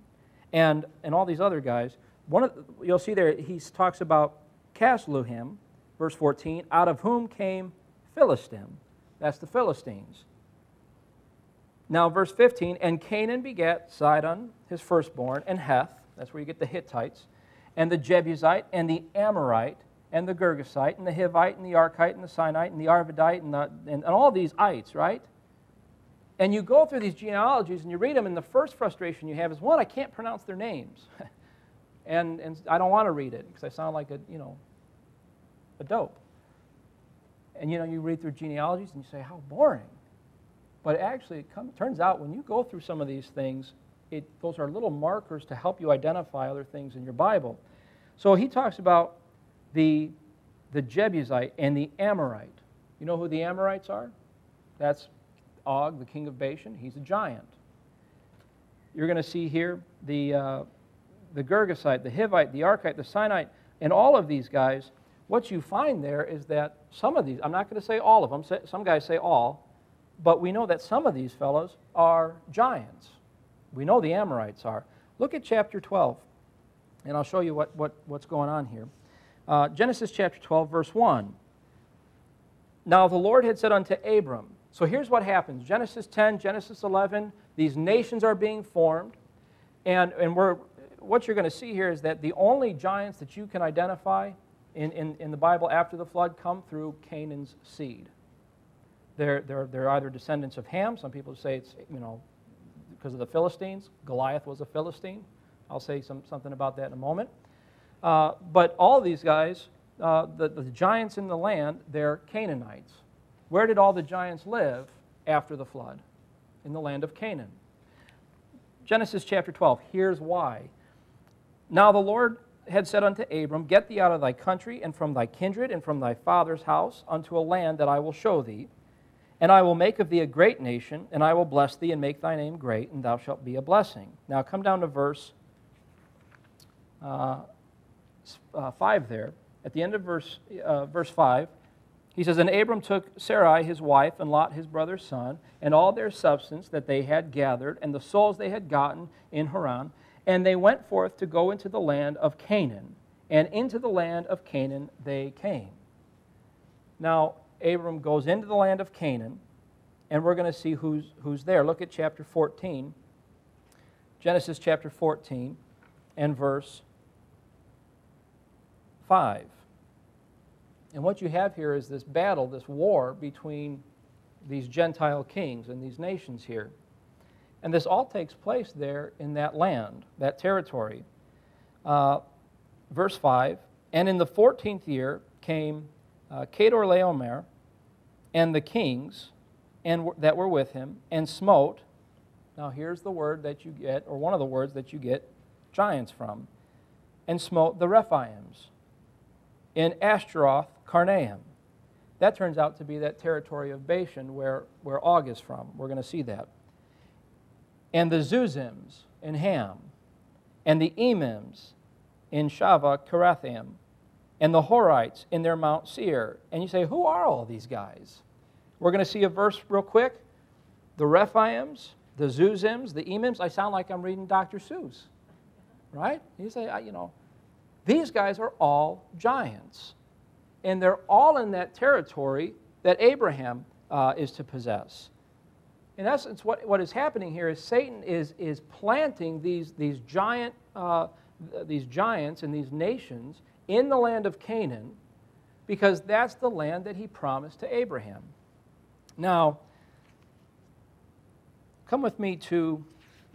and, and all these other guys. One of, you'll see there, he talks about Casluhim, verse 14, out of whom came Philistim. That's the Philistines. Now, verse 15, and Canaan begat Sidon, his firstborn, and Heth, that's where you get the Hittites, and the Jebusite, and the Amorite, and the Girgasite, and the Hivite, and the Archite, and the Sinite, and the Arvadite, and, the, and, and all these ites, right? And you go through these genealogies and you read them, and the first frustration you have is one, I can't pronounce their names. and, and I don't want to read it because I sound like a, you know, a dope. And you know, you read through genealogies and you say, how boring. But actually, it come, turns out when you go through some of these things, it, those are little markers to help you identify other things in your Bible. So he talks about the, the Jebusite and the Amorite. You know who the Amorites are? That's Og, the king of Bashan, he's a giant. You're going to see here the, uh, the Girgasite, the Hivite, the Archite, the Sinite, and all of these guys. What you find there is that some of these, I'm not going to say all of them, some guys say all, but we know that some of these fellows are giants. We know the Amorites are. Look at chapter 12. And I'll show you what, what, what's going on here. Uh, Genesis chapter 12, verse 1. Now the Lord had said unto Abram, so here's what happens Genesis 10, Genesis 11, these nations are being formed. And, and we're, what you're going to see here is that the only giants that you can identify in, in, in the Bible after the flood come through Canaan's seed. They're, they're, they're either descendants of Ham. Some people say it's, you know, because of the Philistines. Goliath was a Philistine. I'll say some, something about that in a moment. Uh, but all these guys, uh, the, the giants in the land, they're Canaanites. Where did all the giants live after the flood? In the land of Canaan. Genesis chapter 12, here's why. Now the Lord had said unto Abram, Get thee out of thy country, and from thy kindred, and from thy father's house, unto a land that I will show thee. And I will make of thee a great nation, and I will bless thee, and make thy name great, and thou shalt be a blessing. Now come down to verse uh, uh, 5 there. At the end of verse, uh, verse 5, he says, And Abram took Sarai his wife, and Lot his brother's son, and all their substance that they had gathered, and the souls they had gotten in Haran, and they went forth to go into the land of Canaan. And into the land of Canaan they came. Now, Abram goes into the land of Canaan, and we're going to see who's, who's there. Look at chapter 14, Genesis chapter 14, and verse 5. And what you have here is this battle, this war between these Gentile kings and these nations here. And this all takes place there in that land, that territory. Uh, verse 5 And in the 14th year came uh, Chedorlaomer and the kings and that were with him and smote. Now, here's the word that you get, or one of the words that you get giants from. And smote the Rephaims in Ashteroth Karnaim. That turns out to be that territory of Bashan where, where Og is from. We're going to see that and the Zuzims in Ham, and the Emims in Shaveh Kiriathaim, and the Horites in their Mount Seir. And you say, who are all these guys? We're going to see a verse real quick. The Rephaims, the Zuzims, the Emims. I sound like I'm reading Dr. Seuss, right? You say, you know, these guys are all giants. And they're all in that territory that Abraham uh, is to possess in essence, what, what is happening here is Satan is, is planting these, these, giant, uh, these giants and these nations in the land of Canaan because that's the land that he promised to Abraham. Now, come with me to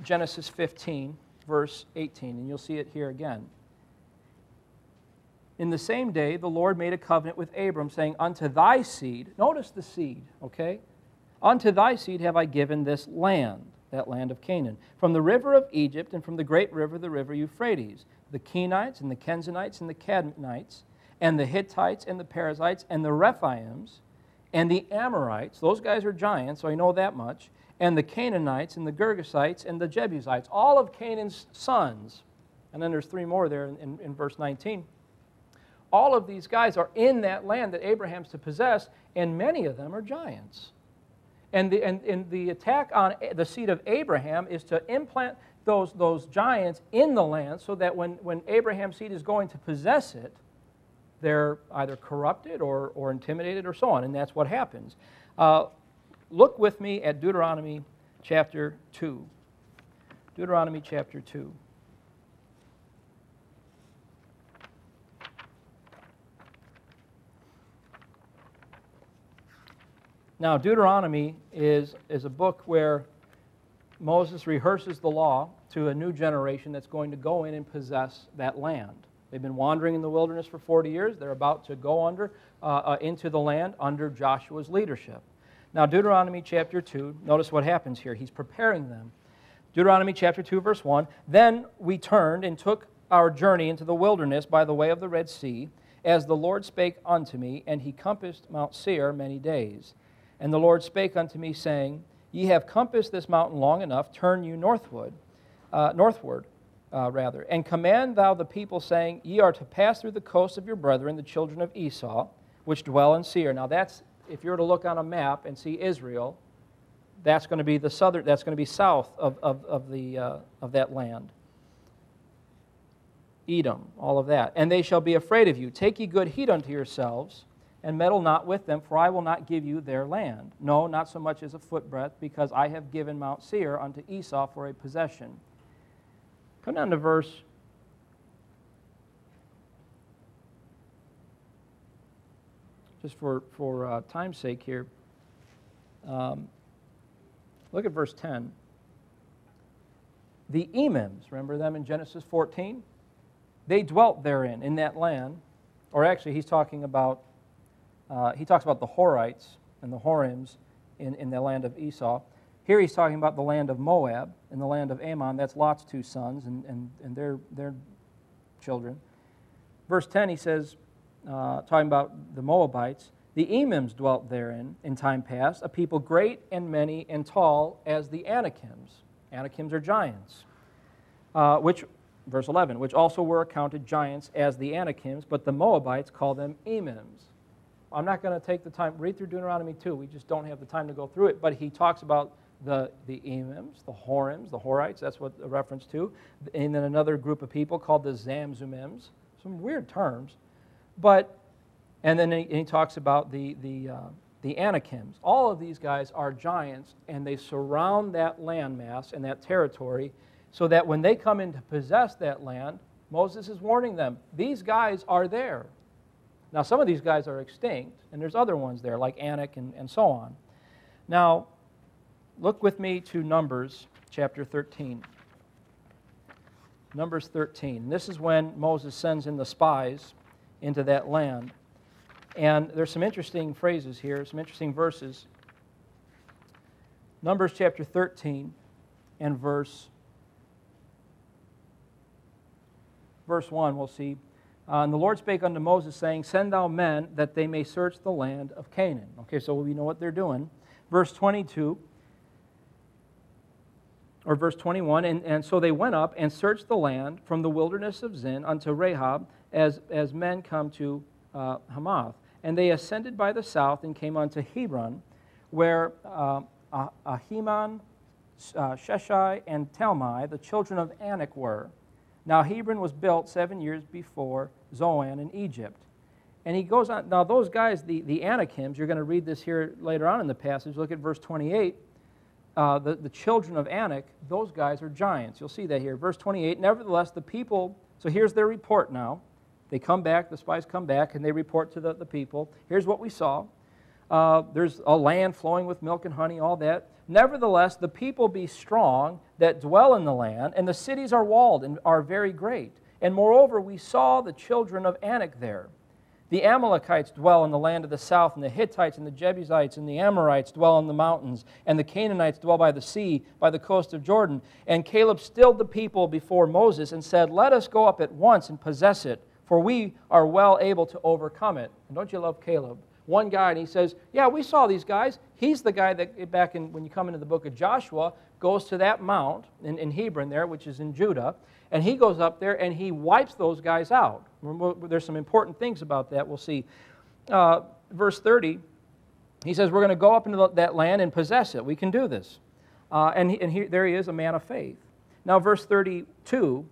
Genesis 15, verse 18, and you'll see it here again. In the same day, the Lord made a covenant with Abram, saying, Unto thy seed, notice the seed, okay? Unto thy seed have I given this land, that land of Canaan, from the river of Egypt and from the great river, the river Euphrates, the Kenites and the Kenizzites and the Kadmonites, and the Hittites and the Perizzites and the Rephaims and the Amorites. Those guys are giants, so I know that much. And the Canaanites and the Girgashites and the Jebusites, all of Canaan's sons. And then there's three more there in, in, in verse 19 all of these guys are in that land that Abraham's to possess, and many of them are giants. And the, and, and the attack on the seed of Abraham is to implant those, those giants in the land so that when, when Abraham's seed is going to possess it, they're either corrupted or, or intimidated or so on. And that's what happens. Uh, look with me at Deuteronomy chapter 2. Deuteronomy chapter 2. Now, Deuteronomy is, is a book where Moses rehearses the law to a new generation that's going to go in and possess that land. They've been wandering in the wilderness for 40 years. They're about to go under uh, uh, into the land under Joshua's leadership. Now, Deuteronomy chapter 2, notice what happens here. He's preparing them. Deuteronomy chapter 2, verse 1 Then we turned and took our journey into the wilderness by the way of the Red Sea, as the Lord spake unto me, and he compassed Mount Seir many days. And the Lord spake unto me, saying, Ye have compassed this mountain long enough, turn you northward, uh, northward, uh, rather, and command thou the people, saying, Ye are to pass through the coasts of your brethren, the children of Esau, which dwell in Seir. Now that's, if you were to look on a map and see Israel, that's going to be the southern, that's going to be south of, of, of, the, uh, of that land. Edom, all of that. And they shall be afraid of you. Take ye good heed unto yourselves, and meddle not with them, for I will not give you their land. No, not so much as a footbreadth, because I have given Mount Seir unto Esau for a possession. Come down to verse just for, for uh, time's sake here. Um, look at verse 10. The Emims, remember them in Genesis 14? They dwelt therein, in that land. Or actually, he's talking about, uh, he talks about the Horites and the Horims in, in the land of Esau. Here he's talking about the land of Moab and the land of Ammon. That's Lot's two sons and, and, and their, their children. Verse 10, he says, uh, talking about the Moabites, the Emims dwelt therein in time past, a people great and many and tall as the Anakims. Anakims are giants, uh, which, verse 11, which also were accounted giants as the Anakims, but the Moabites call them Emims. I'm not going to take the time, read through Deuteronomy 2. We just don't have the time to go through it. But he talks about the, the Emims, the Horims, the Horites, that's what the reference to. And then another group of people called the Zamzummims. Some weird terms. But, and then he, and he talks about the, the, uh, the Anakims. All of these guys are giants, and they surround that landmass and that territory so that when they come in to possess that land, Moses is warning them these guys are there. Now, some of these guys are extinct, and there's other ones there, like Anak and, and so on. Now, look with me to Numbers chapter 13. Numbers 13. This is when Moses sends in the spies into that land. And there's some interesting phrases here, some interesting verses. Numbers chapter 13 and verse verse 1, we'll see. Uh, and the Lord spake unto Moses, saying, Send thou men that they may search the land of Canaan. Okay, so we know what they're doing. Verse 22, or verse 21, and, and so they went up and searched the land from the wilderness of Zin unto Rehob, as, as men come to uh, Hamath. And they ascended by the south and came unto Hebron, where uh, Ahiman, uh, Sheshai, and Talmai, the children of Anak, were. Now Hebron was built seven years before Zoan in Egypt. And he goes on. Now, those guys, the, the Anakims, you're going to read this here later on in the passage. Look at verse 28. Uh, the, the children of Anak, those guys are giants. You'll see that here. Verse 28 Nevertheless, the people, so here's their report now. They come back, the spies come back, and they report to the, the people. Here's what we saw. Uh, there's a land flowing with milk and honey, all that. Nevertheless, the people be strong that dwell in the land, and the cities are walled and are very great. And moreover, we saw the children of Anak there. The Amalekites dwell in the land of the south, and the Hittites and the Jebusites and the Amorites dwell in the mountains, and the Canaanites dwell by the sea, by the coast of Jordan. And Caleb stilled the people before Moses and said, Let us go up at once and possess it for we are well able to overcome it. And don't you love Caleb? One guy, and he says, Yeah, we saw these guys. He's the guy that, back in, when you come into the book of Joshua, goes to that mount in, in Hebron there, which is in Judah, and he goes up there and he wipes those guys out. There's some important things about that we'll see. Uh, verse 30, he says, We're going to go up into that land and possess it. We can do this. Uh, and he, and he, there he is, a man of faith. Now, verse 32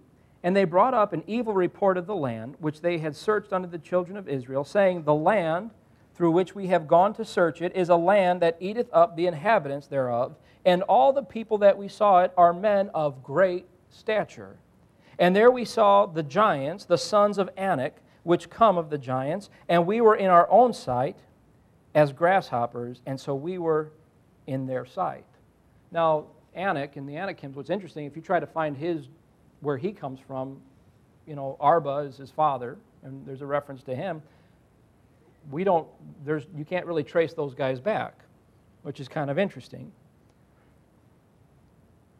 and they brought up an evil report of the land, which they had searched unto the children of Israel, saying, The land through which we have gone to search it is a land that eateth up the inhabitants thereof, and all the people that we saw it are men of great stature. And there we saw the giants, the sons of Anak, which come of the giants, and we were in our own sight as grasshoppers, and so we were in their sight. Now, Anak and the Anakims, what's interesting, if you try to find his where he comes from, you know, Arba is his father, and there's a reference to him. We don't, there's, you can't really trace those guys back, which is kind of interesting.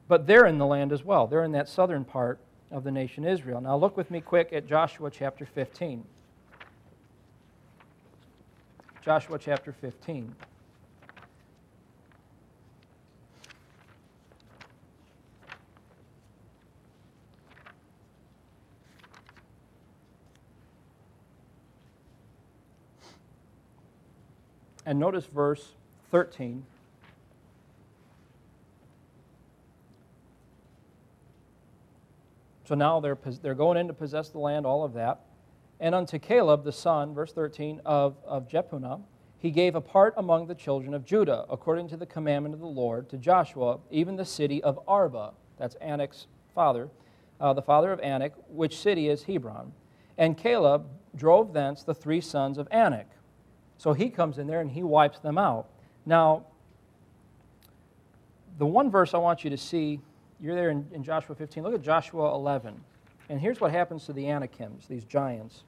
But they're in the land as well. They're in that southern part of the nation Israel. Now look with me quick at Joshua chapter 15. Joshua chapter 15. And notice verse 13. So now they're, they're going in to possess the land, all of that. And unto Caleb, the son, verse 13, of, of Jephunneh, he gave a part among the children of Judah, according to the commandment of the Lord, to Joshua, even the city of Arba. That's Anak's father, uh, the father of Anak, which city is Hebron. And Caleb drove thence the three sons of Anak. So he comes in there and he wipes them out. Now, the one verse I want you to see, you're there in, in Joshua 15. Look at Joshua 11. And here's what happens to the Anakims, these giants.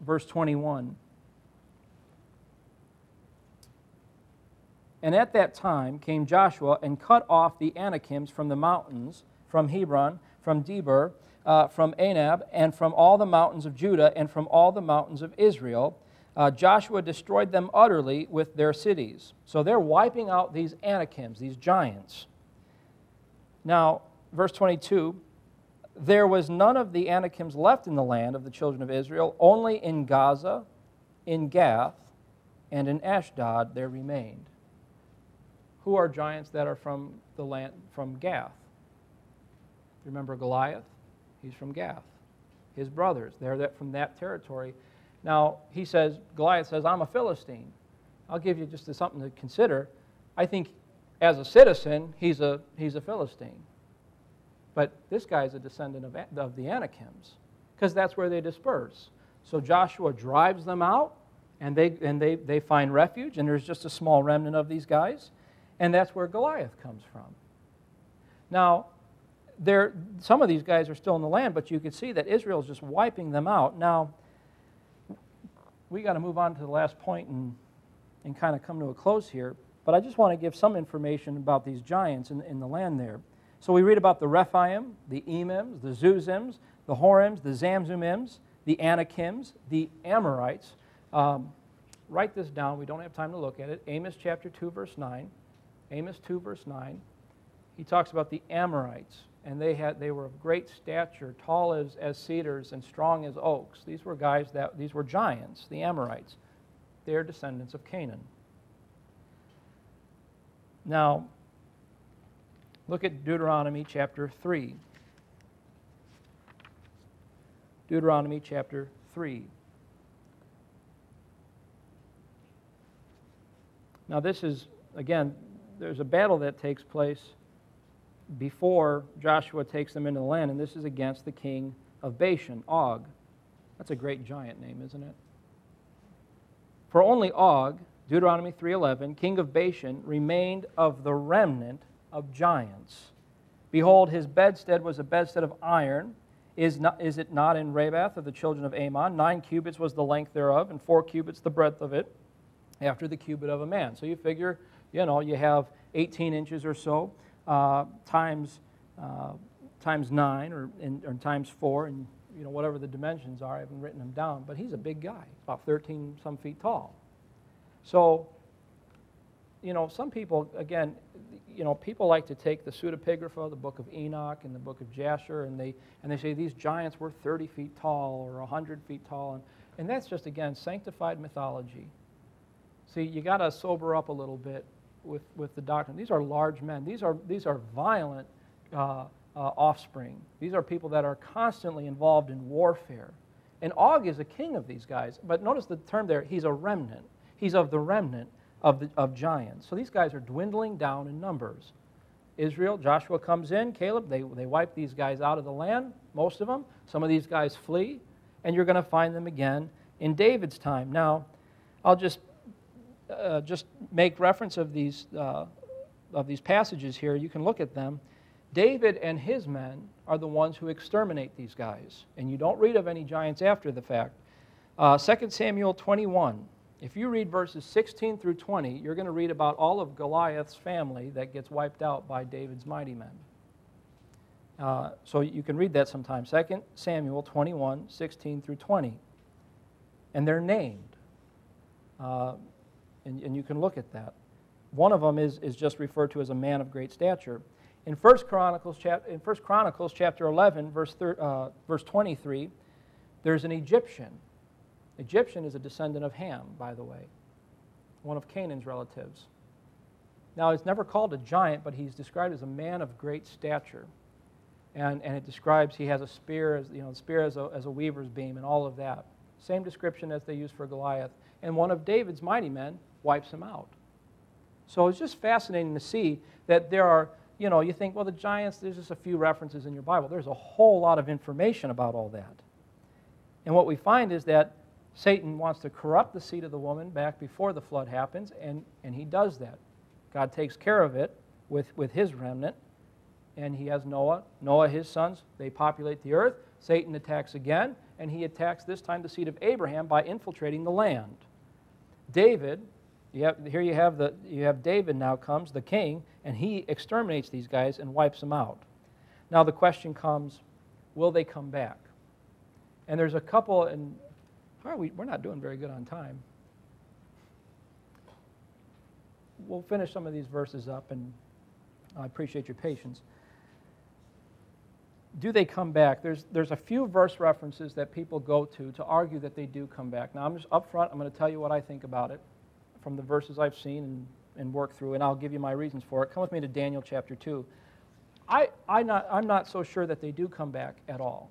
Verse 21. And at that time came Joshua and cut off the Anakims from the mountains, from Hebron, from Debir, uh, from Anab, and from all the mountains of Judah, and from all the mountains of Israel. Uh, Joshua destroyed them utterly with their cities. So they're wiping out these Anakims, these giants. Now, verse 22 there was none of the Anakims left in the land of the children of Israel, only in Gaza, in Gath, and in Ashdod there remained. Who are giants that are from the land from Gath? Remember Goliath? He's from Gath. His brothers, they're that, from that territory. Now, he says, Goliath says, I'm a Philistine. I'll give you just something to consider. I think as a citizen, he's a, he's a Philistine. But this guy is a descendant of, of the Anakims because that's where they disperse. So Joshua drives them out and, they, and they, they find refuge, and there's just a small remnant of these guys. And that's where Goliath comes from. Now, there, some of these guys are still in the land, but you can see that Israel is just wiping them out. Now, we got to move on to the last point and, and kind of come to a close here. But I just want to give some information about these giants in, in the land there. So we read about the Rephaim, the Emims, the Zuzims, the Horims, the Zamzummims, the Anakims, the Amorites. Um, write this down. We don't have time to look at it. Amos chapter 2, verse 9. Amos 2, verse 9. He talks about the Amorites and they, had, they were of great stature, tall as, as cedars and strong as oaks. These were guys that, these were giants, the Amorites. They're descendants of Canaan. Now, look at Deuteronomy chapter 3. Deuteronomy chapter 3. Now, this is, again, there's a battle that takes place before Joshua takes them into the land, and this is against the king of Bashan, Og. That's a great giant name, isn't it? For only Og, Deuteronomy 3:11, king of Bashan, remained of the remnant of giants. Behold, his bedstead was a bedstead of iron. Is, not, is it not in Rabbath of the children of Ammon? Nine cubits was the length thereof, and four cubits the breadth of it, after the cubit of a man. So you figure, you know, you have 18 inches or so times, uh, times 9 or, in, or times 4, and you know, whatever the dimensions are, I haven't written them down, but he's a big guy, about 13 some feet tall. So, you know, some people, again, you know, people like to take the pseudepigrapha, the book of Enoch and the book of Jasher, and they, and they say these giants were 30 feet tall or 100 feet tall. And, and that's just, again, sanctified mythology. See, you got to sober up a little bit with, with the doctrine. These are large men. These are, these are violent uh, uh, offspring. These are people that are constantly involved in warfare. And Og is a king of these guys. But notice the term there, he's a remnant. He's of the remnant of, the, of giants. So these guys are dwindling down in numbers. Israel, Joshua comes in, Caleb, they, they wipe these guys out of the land, most of them. Some of these guys flee, and you're going to find them again in David's time. Now, I'll just uh, just make reference of these, uh, of these passages here, you can look at them. David and his men are the ones who exterminate these guys. And you don't read of any giants after the fact. Uh, 2 Samuel 21. If you read verses 16 through 20, you're going to read about all of Goliath's family that gets wiped out by David's mighty men. Uh, so you can read that sometime. 2 Samuel 21, 16 through 20. And they're named. Uh, and, and you can look at that. One of them is, is just referred to as a man of great stature. In 1 Chronicles, chap, in 1 Chronicles chapter 11, verse, thir, uh, verse 23, there's an Egyptian. Egyptian is a descendant of Ham, by the way, one of Canaan's relatives. Now, he's never called a giant, but he's described as a man of great stature. And, and it describes he has a spear, as, you know, spear as a, as a weaver's beam and all of that. Same description as they use for Goliath. And one of David's mighty men wipes them out. So it's just fascinating to see that there are, you know, you think, well, the giants, there's just a few references in your Bible. There's a whole lot of information about all that. And what we find is that Satan wants to corrupt the seed of the woman back before the flood happens, and, and he does that. God takes care of it with, with his remnant, and he has Noah. Noah, his sons, they populate the earth. Satan attacks again, and he attacks this time the seed of Abraham by infiltrating the land. David, you have, here you have, the, you have David now comes, the king, and he exterminates these guys and wipes them out. Now the question comes will they come back? And there's a couple, and we, we're not doing very good on time. We'll finish some of these verses up, and I appreciate your patience. Do they come back? There's, there's a few verse references that people go to to argue that they do come back. Now, I'm just up front, I'm going to tell you what I think about it from the verses I've seen and, and worked through, and I'll give you my reasons for it. Come with me to Daniel chapter 2. I, I not, I'm not so sure that they do come back at all,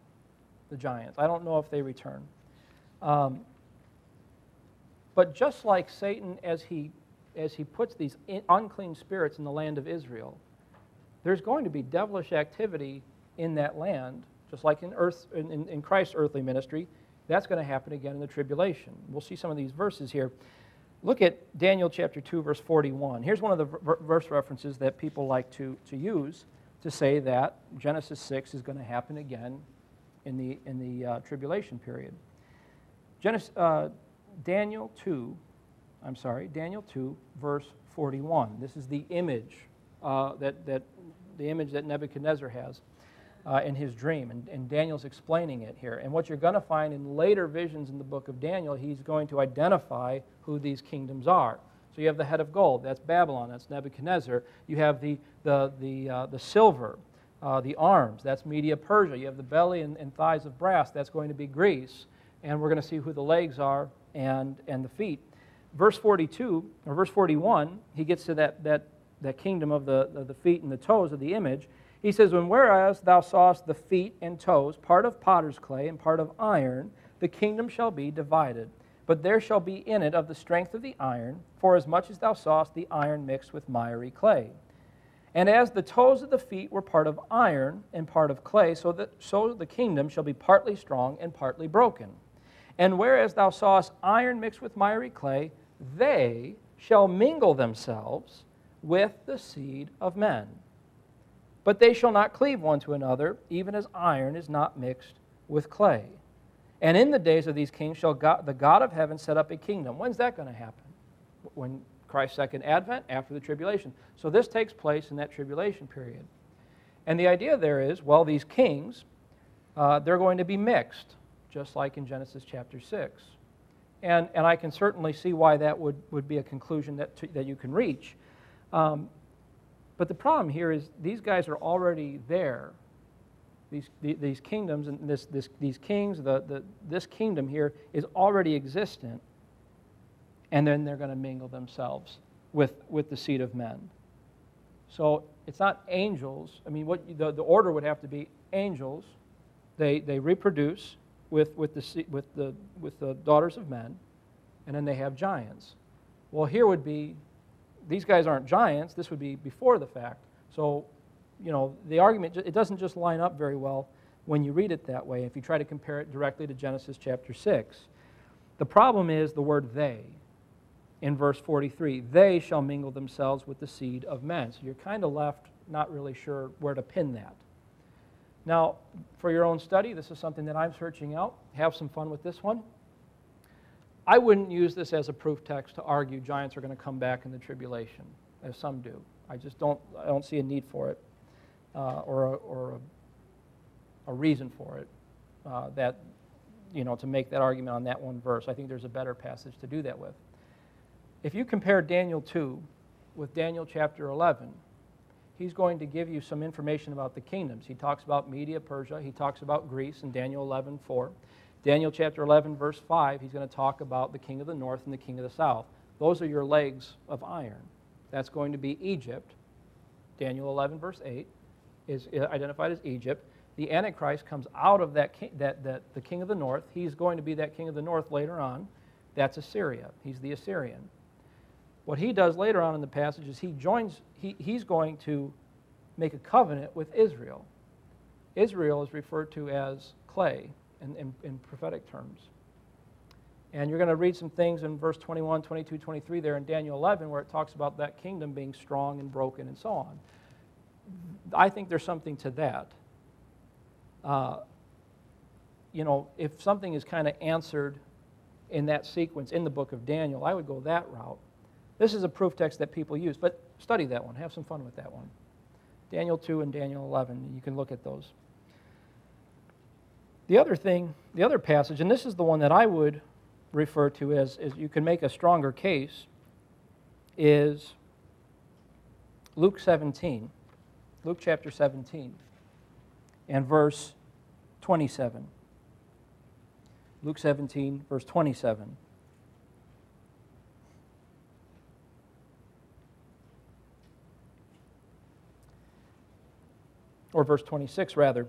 the giants. I don't know if they return. Um, but just like Satan, as he, as he puts these unclean spirits in the land of Israel, there's going to be devilish activity in that land, just like in, earth, in, in Christ's earthly ministry. That's going to happen again in the tribulation. We'll see some of these verses here. Look at Daniel chapter 2, verse 41. Here's one of the verse references that people like to, to use to say that Genesis 6 is going to happen again in the, in the uh, tribulation period. Genesis, uh, Daniel 2, I'm sorry, Daniel 2, verse 41. This is the image uh, that, that the image that Nebuchadnezzar has uh, in his dream, and, and Daniel's explaining it here. And what you're going to find in later visions in the book of Daniel, he's going to identify who these kingdoms are. So you have the head of gold, that's Babylon, that's Nebuchadnezzar. You have the, the, the, uh, the silver, uh, the arms, that's Media Persia. You have the belly and, and thighs of brass, that's going to be Greece and we're going to see who the legs are and, and the feet. Verse 42, or verse 41, he gets to that, that, that kingdom of the, of the feet and the toes of the image. He says, When whereas thou sawest the feet and toes, part of potter's clay and part of iron, the kingdom shall be divided. But there shall be in it of the strength of the iron, for as much as thou sawest the iron mixed with miry clay. And as the toes of the feet were part of iron and part of clay, so, that, so the kingdom shall be partly strong and partly broken. And whereas thou sawest iron mixed with miry clay, they shall mingle themselves with the seed of men. But they shall not cleave one to another, even as iron is not mixed with clay. And in the days of these kings shall God, the God of heaven set up a kingdom. When's that going to happen? When Christ's second advent, after the tribulation. So this takes place in that tribulation period. And the idea there is well, these kings, uh, they're going to be mixed just like in Genesis chapter 6. And, and I can certainly see why that would, would be a conclusion that, to, that you can reach. Um, but the problem here is these guys are already there. These, these kingdoms and this, this, these kings, the, the, this kingdom here is already existent. And then they're going to mingle themselves with, with the seed of men. So it's not angels. I mean, what the, the order would have to be angels. They, they reproduce, with, with, the, with, the, with the daughters of men, and then they have giants. Well, here would be, these guys aren't giants, this would be before the fact. So, you know, the argument, it doesn't just line up very well when you read it that way if you try to compare it directly to Genesis chapter 6. The problem is the word they in verse 43 they shall mingle themselves with the seed of men. So you're kind of left not really sure where to pin that. Now, for your own study, this is something that I'm searching out. Have some fun with this one. I wouldn't use this as a proof text to argue giants are going to come back in the tribulation, as some do. I just don't, I don't see a need for it uh, or, a, or a, a, reason for it uh, that, you know, to make that argument on that one verse. I think there's a better passage to do that with. If you compare Daniel 2 with Daniel chapter 11, he's going to give you some information about the kingdoms. He talks about Media, Persia. He talks about Greece in Daniel 11, 4. Daniel chapter 11, verse 5, he's going to talk about the king of the north and the king of the south. Those are your legs of iron. That's going to be Egypt. Daniel 11, verse 8 is identified as Egypt. the Antichrist comes out of that, king, that, that the king of the north. He's going to be that king of the north later on. That's Assyria. He's the Assyrian. What he does later on in the passage is he joins, he, he's going to make a covenant with Israel. Israel is referred to as clay in, in, in prophetic terms. And you're going to read some things in verse 21, 22, 23 there in Daniel 11 where it talks about that kingdom being strong and broken and so on. I think there's something to that. Uh, you know, if something is kind of answered in that sequence in the book of Daniel, I would go that route. This is a proof text that people use, but study that one. Have some fun with that one. Daniel 2 and Daniel 11, you can look at those. The other thing, the other passage, and this is the one that I would refer to as, as you can make a stronger case, is Luke 17. Luke chapter 17 and verse 27. Luke 17, verse 27. Or verse 26, rather.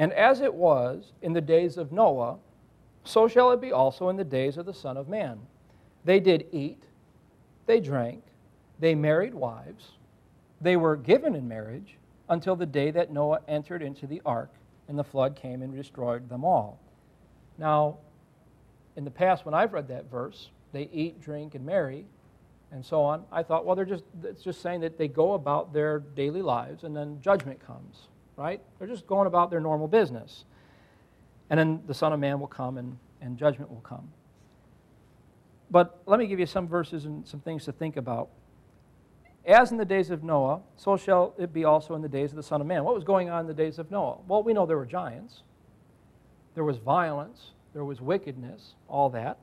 And as it was in the days of Noah, so shall it be also in the days of the Son of Man. They did eat, they drank, they married wives, they were given in marriage until the day that Noah entered into the ark and the flood came and destroyed them all. Now, in the past, when I've read that verse, they eat, drink, and marry, and so on, I thought, well, they're just, it's just saying that they go about their daily lives and then judgment comes, right? They're just going about their normal business. And then the Son of Man will come and, and judgment will come. But let me give you some verses and some things to think about. As in the days of Noah, so shall it be also in the days of the Son of Man. What was going on in the days of Noah? Well, we know there were giants, there was violence, there was wickedness, all that.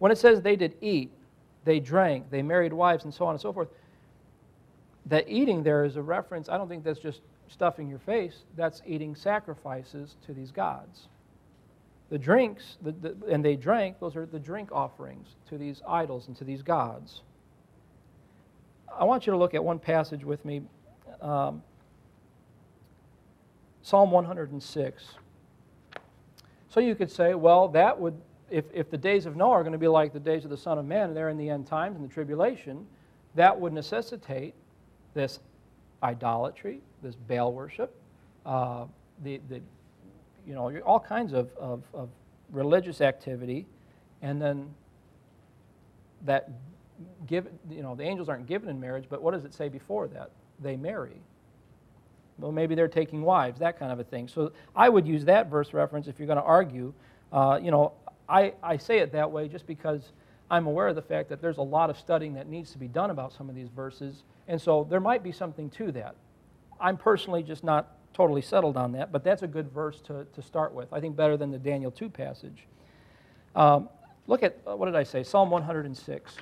When it says they did eat, they drank, they married wives, and so on and so forth, that eating there is a reference, I don't think that's just stuffing your face, that's eating sacrifices to these gods. The drinks, the, the, and they drank, those are the drink offerings to these idols and to these gods. I want you to look at one passage with me um, Psalm 106. So you could say, well, that would, if, if the days of Noah are going to be like the days of the Son of Man, and they're in the end times and the tribulation, that would necessitate this idolatry, this Baal worship, uh, the, the, you know, all kinds of, of, of religious activity, and then that give, you know, the angels aren't given in marriage, but what does it say before that? They marry. Well, maybe they're taking wives, that kind of a thing. So I would use that verse reference if you're going to argue. Uh, you know, I, I say it that way just because I'm aware of the fact that there's a lot of studying that needs to be done about some of these verses, and so there might be something to that. I'm personally just not totally settled on that, but that's a good verse to, to start with. I think better than the Daniel 2 passage. Um, look at, uh, what did I say? Psalm 106.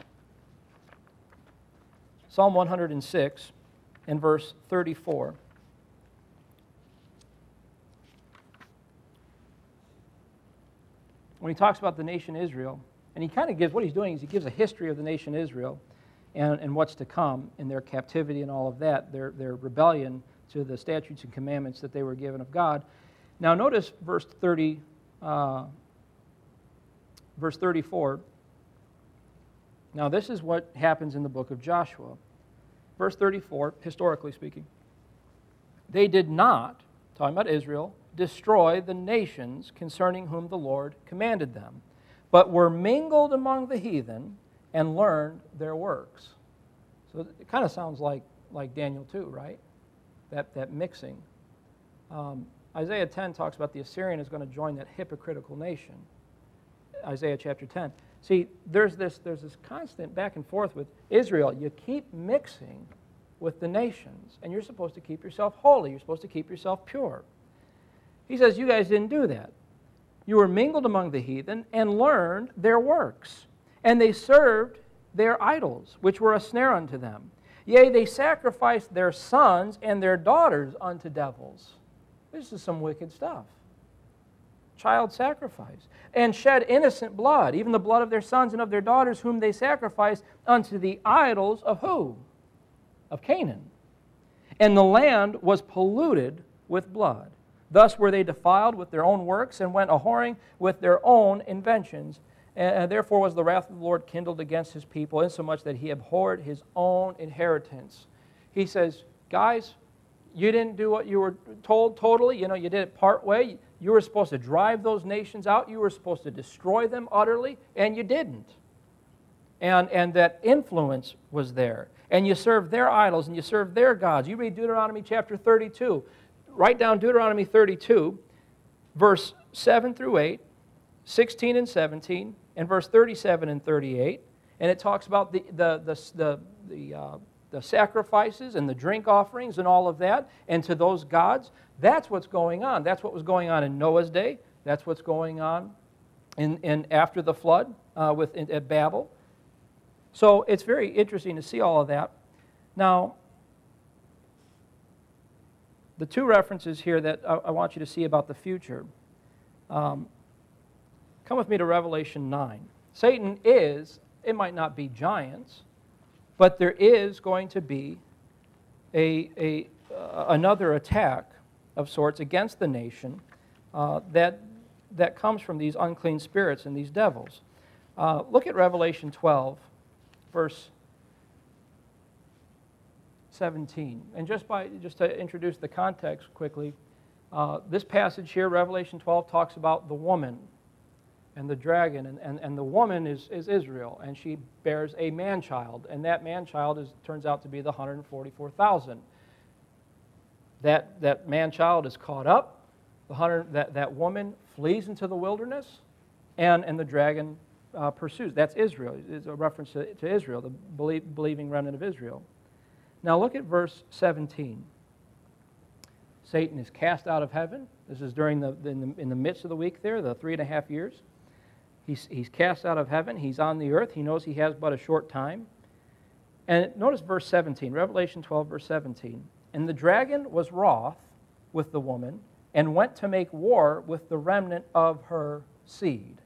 Psalm 106 and verse 34. When he talks about the nation Israel, and he kind of gives, what he's doing is he gives a history of the nation Israel and, and what's to come in their captivity and all of that, their, their rebellion to the statutes and commandments that they were given of God. Now, notice verse 30, uh, verse 34. Now, this is what happens in the book of Joshua. Verse 34, historically speaking. They did not, talking about Israel, destroy the nations concerning whom the Lord commanded them, but were mingled among the heathen and learned their works. So it kind of sounds like, like Daniel 2, right? that, that mixing. Um, Isaiah 10 talks about the Assyrian is going to join that hypocritical nation. Isaiah chapter 10. See, there's this, there's this constant back and forth with Israel. You keep mixing with the nations, and you're supposed to keep yourself holy. You're supposed to keep yourself pure. He says, You guys didn't do that. You were mingled among the heathen and learned their works, and they served their idols, which were a snare unto them. Yea, they sacrificed their sons and their daughters unto devils. This is some wicked stuff. Child sacrifice. And shed innocent blood, even the blood of their sons and of their daughters, whom they sacrificed unto the idols of who? of Canaan. And the land was polluted with blood. Thus were they defiled with their own works and went a whoring with their own inventions. And therefore was the wrath of the Lord kindled against his people, insomuch that he abhorred his own inheritance. He says, Guys, you didn't do what you were told totally. You know, you did it part way. You were supposed to drive those nations out. You were supposed to destroy them utterly, and you didn't. And, and that influence was there. And you served their idols and you served their gods. You read Deuteronomy chapter 32. Write down Deuteronomy 32, verse 7 through 8, 16 and 17, and verse 37 and 38. And it talks about the, the, the, the, the uh, the sacrifices and the drink offerings and all of that, and to those gods. That's what's going on. That's what was going on in Noah's day. That's what's going on in, in after the flood uh, with, in, at Babel. So it's very interesting to see all of that. Now, the two references here that I, I want you to see about the future. Um, come with me to Revelation 9. Satan is, it might not be giants, but there is going to be a, a, uh, another attack of sorts against the nation uh, that, that comes from these unclean spirits and these devils. Uh, look at Revelation 12, verse 17. And just, by, just to introduce the context quickly, uh, this passage here, Revelation 12, talks about the woman and the dragon, and, and, and the woman is, is Israel, and she bears a man child, and that man child is, turns out to be the 144,000. That, that man child is caught up, the hundred, that, that woman flees into the wilderness, and, and the dragon uh, pursues. That's Israel. It's a reference to, to Israel, the believing remnant of Israel. Now look at verse 17. Satan is cast out of heaven. This is during the in, the in the midst of the week there, the three and a half years. He's, he's cast out of heaven. He's on the earth. He knows he has but a short time. And notice verse 17, Revelation 12, verse 17. And the dragon was wroth with the woman and went to make war with the remnant of her seed,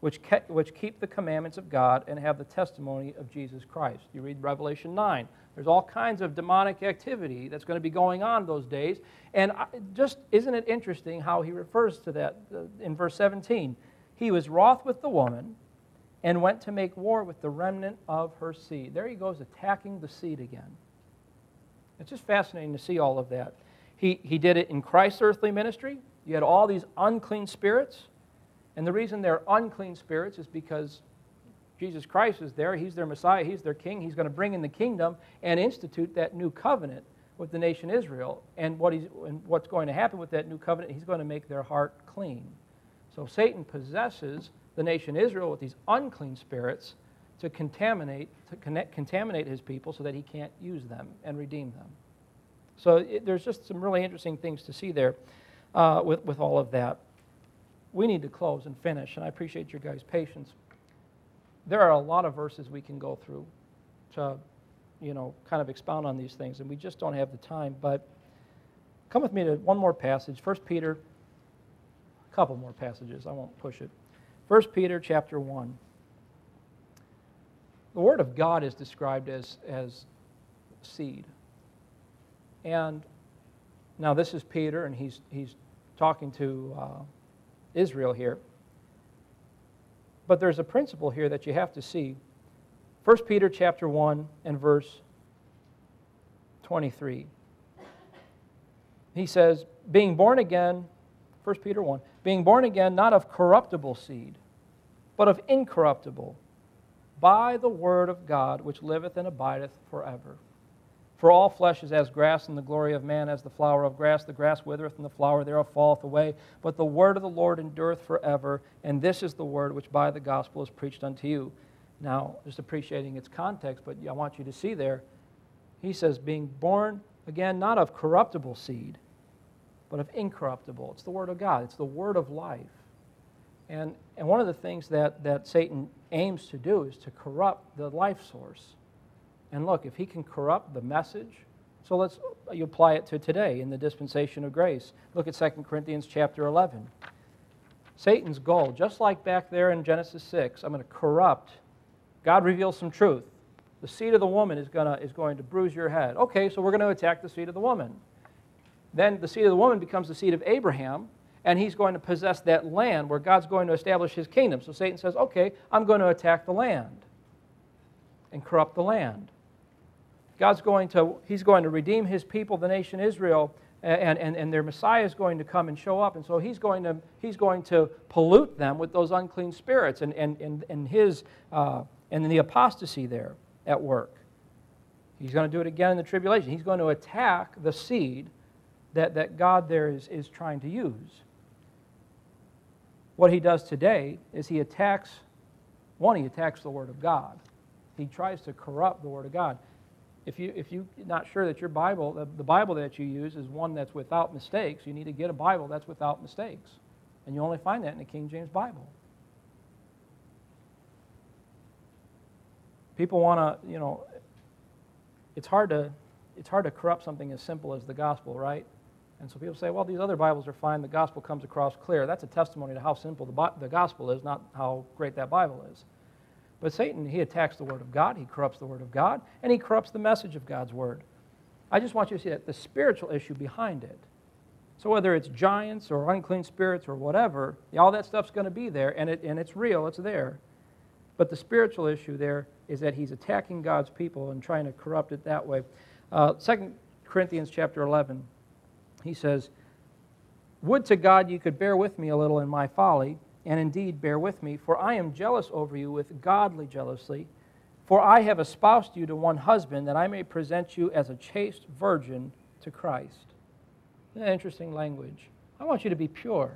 which, which keep the commandments of God and have the testimony of Jesus Christ. You read Revelation 9. There's all kinds of demonic activity that's going to be going on those days. And just isn't it interesting how he refers to that uh, in verse 17? He was wroth with the woman and went to make war with the remnant of her seed. There he goes, attacking the seed again. It's just fascinating to see all of that. He, he did it in Christ's earthly ministry. You had all these unclean spirits. And the reason they're unclean spirits is because Jesus Christ is there. He's their Messiah. He's their king. He's going to bring in the kingdom and institute that new covenant with the nation Israel. And, what he's, and what's going to happen with that new covenant, he's going to make their heart clean. So Satan possesses the nation Israel with these unclean spirits to contaminate, to connect, contaminate his people so that he can't use them and redeem them. So it, there's just some really interesting things to see there uh, with, with all of that. We need to close and finish, and I appreciate your guys' patience. There are a lot of verses we can go through to, you know, kind of expound on these things, and we just don't have the time. But come with me to one more passage, 1 Peter couple more passages. I won't push it. 1 Peter chapter 1. The Word of God is described as, as seed. And now this is Peter, and he's, he's talking to uh, Israel here. But there's a principle here that you have to see. 1 Peter chapter 1 and verse 23. He says, Being born again 1 Peter 1, being born again not of corruptible seed, but of incorruptible, by the word of God, which liveth and abideth forever. For all flesh is as grass, and the glory of man as the flower of grass. The grass withereth, and the flower thereof falleth away. But the word of the Lord endureth forever. And this is the word which by the gospel is preached unto you. Now, just appreciating its context, but I want you to see there, he says, being born again not of corruptible seed, but of incorruptible. It's the Word of God, it's the Word of life. And, and one of the things that, that Satan aims to do is to corrupt the life source. And look, if he can corrupt the message, so let's you apply it to today in the dispensation of grace. Look at 2 Corinthians chapter 11. Satan's goal, just like back there in Genesis 6, I'm going to corrupt. God reveals some truth. The seed of the woman is, gonna, is going to bruise your head. Okay, so we're going to attack the seed of the woman. Then the seed of the woman becomes the seed of Abraham, and he's going to possess that land where God's going to establish his kingdom. So Satan says, okay, I'm going to attack the land and corrupt the land. God's going to, he's going to redeem his people, the nation Israel, and, and, and their Messiah is going to come and show up. And so he's going to, he's going to pollute them with those unclean spirits and, and, and, and his, uh, and the apostasy there at work. He's going to do it again in the tribulation. He's going to attack the seed that, that God there is, is trying to use. What he does today is he attacks, one, he attacks the Word of God. He tries to corrupt the Word of God. If, you, if you're not sure that your Bible, the, the Bible that you use is one that's without mistakes, you need to get a Bible that's without mistakes. And you only find that in the King James Bible. People want to, you know, it's hard to, it's hard to corrupt something as simple as the gospel, right? And so people say, well, these other Bibles are fine. The gospel comes across clear. That's a testimony to how simple the, the gospel is, not how great that Bible is. But Satan, he attacks the Word of God, he corrupts the Word of God, and he corrupts the message of God's Word. I just want you to see that the spiritual issue behind it. So whether it's giants or unclean spirits or whatever, all that stuff's going to be there, and, it, and it's real, it's there. But the spiritual issue there is that he's attacking God's people and trying to corrupt it that way. Uh, 2 Corinthians chapter 11 he says, Would to God you could bear with me a little in my folly, and indeed bear with me, for I am jealous over you with godly jealousy. For I have espoused you to one husband, that I may present you as a chaste virgin to Christ. Interesting language? I want you to be pure.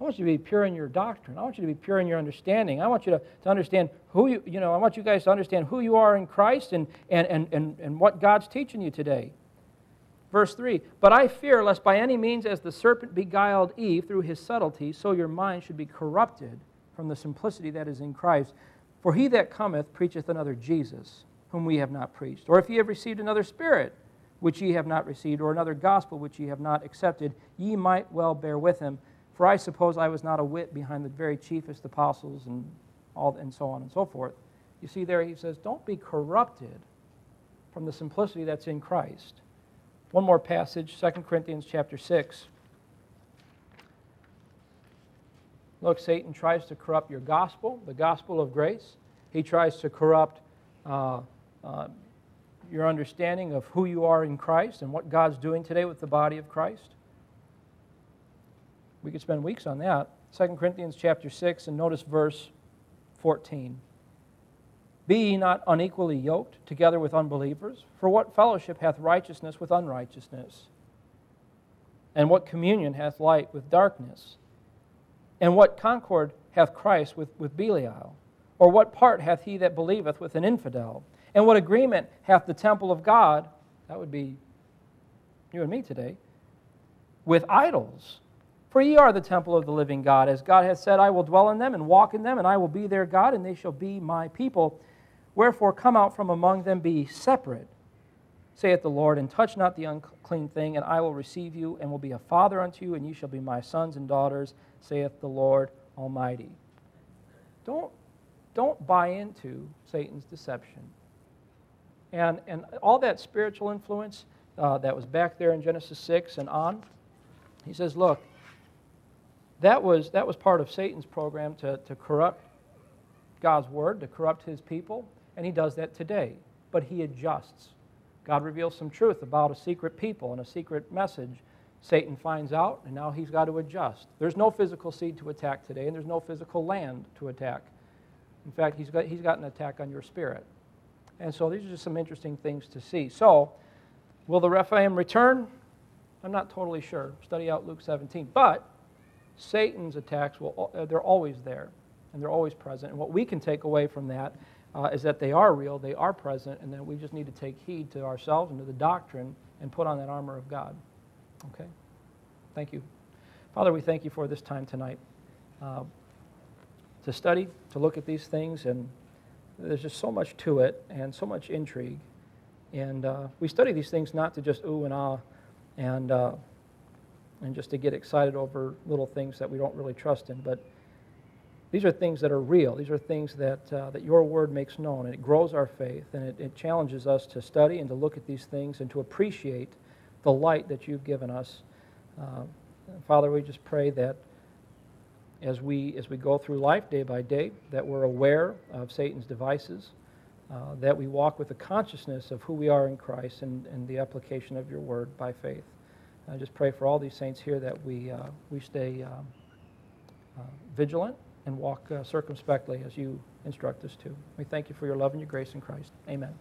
I want you to be pure in your doctrine. I want you to be pure in your understanding. I want you to, to understand who you, you know, I want you guys to understand who you are in Christ and, and, and, and, and what God's teaching you today. Verse 3 But I fear lest by any means, as the serpent beguiled Eve through his subtlety, so your mind should be corrupted from the simplicity that is in Christ. For he that cometh preacheth another Jesus, whom we have not preached. Or if ye have received another spirit, which ye have not received, or another gospel which ye have not accepted, ye might well bear with him. For I suppose I was not a whit behind the very chiefest apostles and, all, and so on and so forth. You see, there he says, Don't be corrupted from the simplicity that's in Christ. One more passage, 2 Corinthians chapter 6. Look, Satan tries to corrupt your gospel, the gospel of grace. He tries to corrupt uh, uh, your understanding of who you are in Christ and what God's doing today with the body of Christ. We could spend weeks on that. 2 Corinthians chapter 6, and notice verse 14. Be ye not unequally yoked together with unbelievers? For what fellowship hath righteousness with unrighteousness? And what communion hath light with darkness? And what concord hath Christ with, with Belial? Or what part hath he that believeth with an infidel? And what agreement hath the temple of God, that would be you and me today, with idols? For ye are the temple of the living God. As God hath said, I will dwell in them and walk in them, and I will be their God, and they shall be my people. Wherefore, come out from among them, be separate, saith the Lord, and touch not the unclean thing, and I will receive you, and will be a father unto you, and ye shall be my sons and daughters, saith the Lord Almighty. Don't, don't buy into Satan's deception. And, and all that spiritual influence uh, that was back there in Genesis 6 and on, he says, look, that was, that was part of Satan's program to, to corrupt God's word, to corrupt his people and he does that today. But he adjusts. God reveals some truth about a secret people and a secret message. Satan finds out, and now he's got to adjust. There's no physical seed to attack today, and there's no physical land to attack. In fact, he's got, he's got an attack on your spirit. And so these are just some interesting things to see. So, will the Rephaim return? I'm not totally sure. Study out Luke 17. But Satan's attacks, will, uh, they're always there, and they're always present. And what we can take away from that uh, is that they are real, they are present, and that we just need to take heed to ourselves and to the doctrine and put on that armor of God. Okay? Thank you. Father, we thank you for this time tonight uh, to study, to look at these things, and there's just so much to it and so much intrigue. And uh, we study these things not to just ooh and ah and, uh, and just to get excited over little things that we don't really trust in, but these are things that are real. These are things that, uh, that your word makes known, and it grows our faith, and it, it challenges us to study and to look at these things and to appreciate the light that you've given us. Uh, Father, we just pray that as we, as we go through life day by day, that we're aware of Satan's devices, uh, that we walk with the consciousness of who we are in Christ and, and the application of your word by faith. I just pray for all these saints here that we, uh, we stay um, uh, vigilant and walk uh, circumspectly as you instruct us to. We thank you for your love and your grace in Christ. Amen.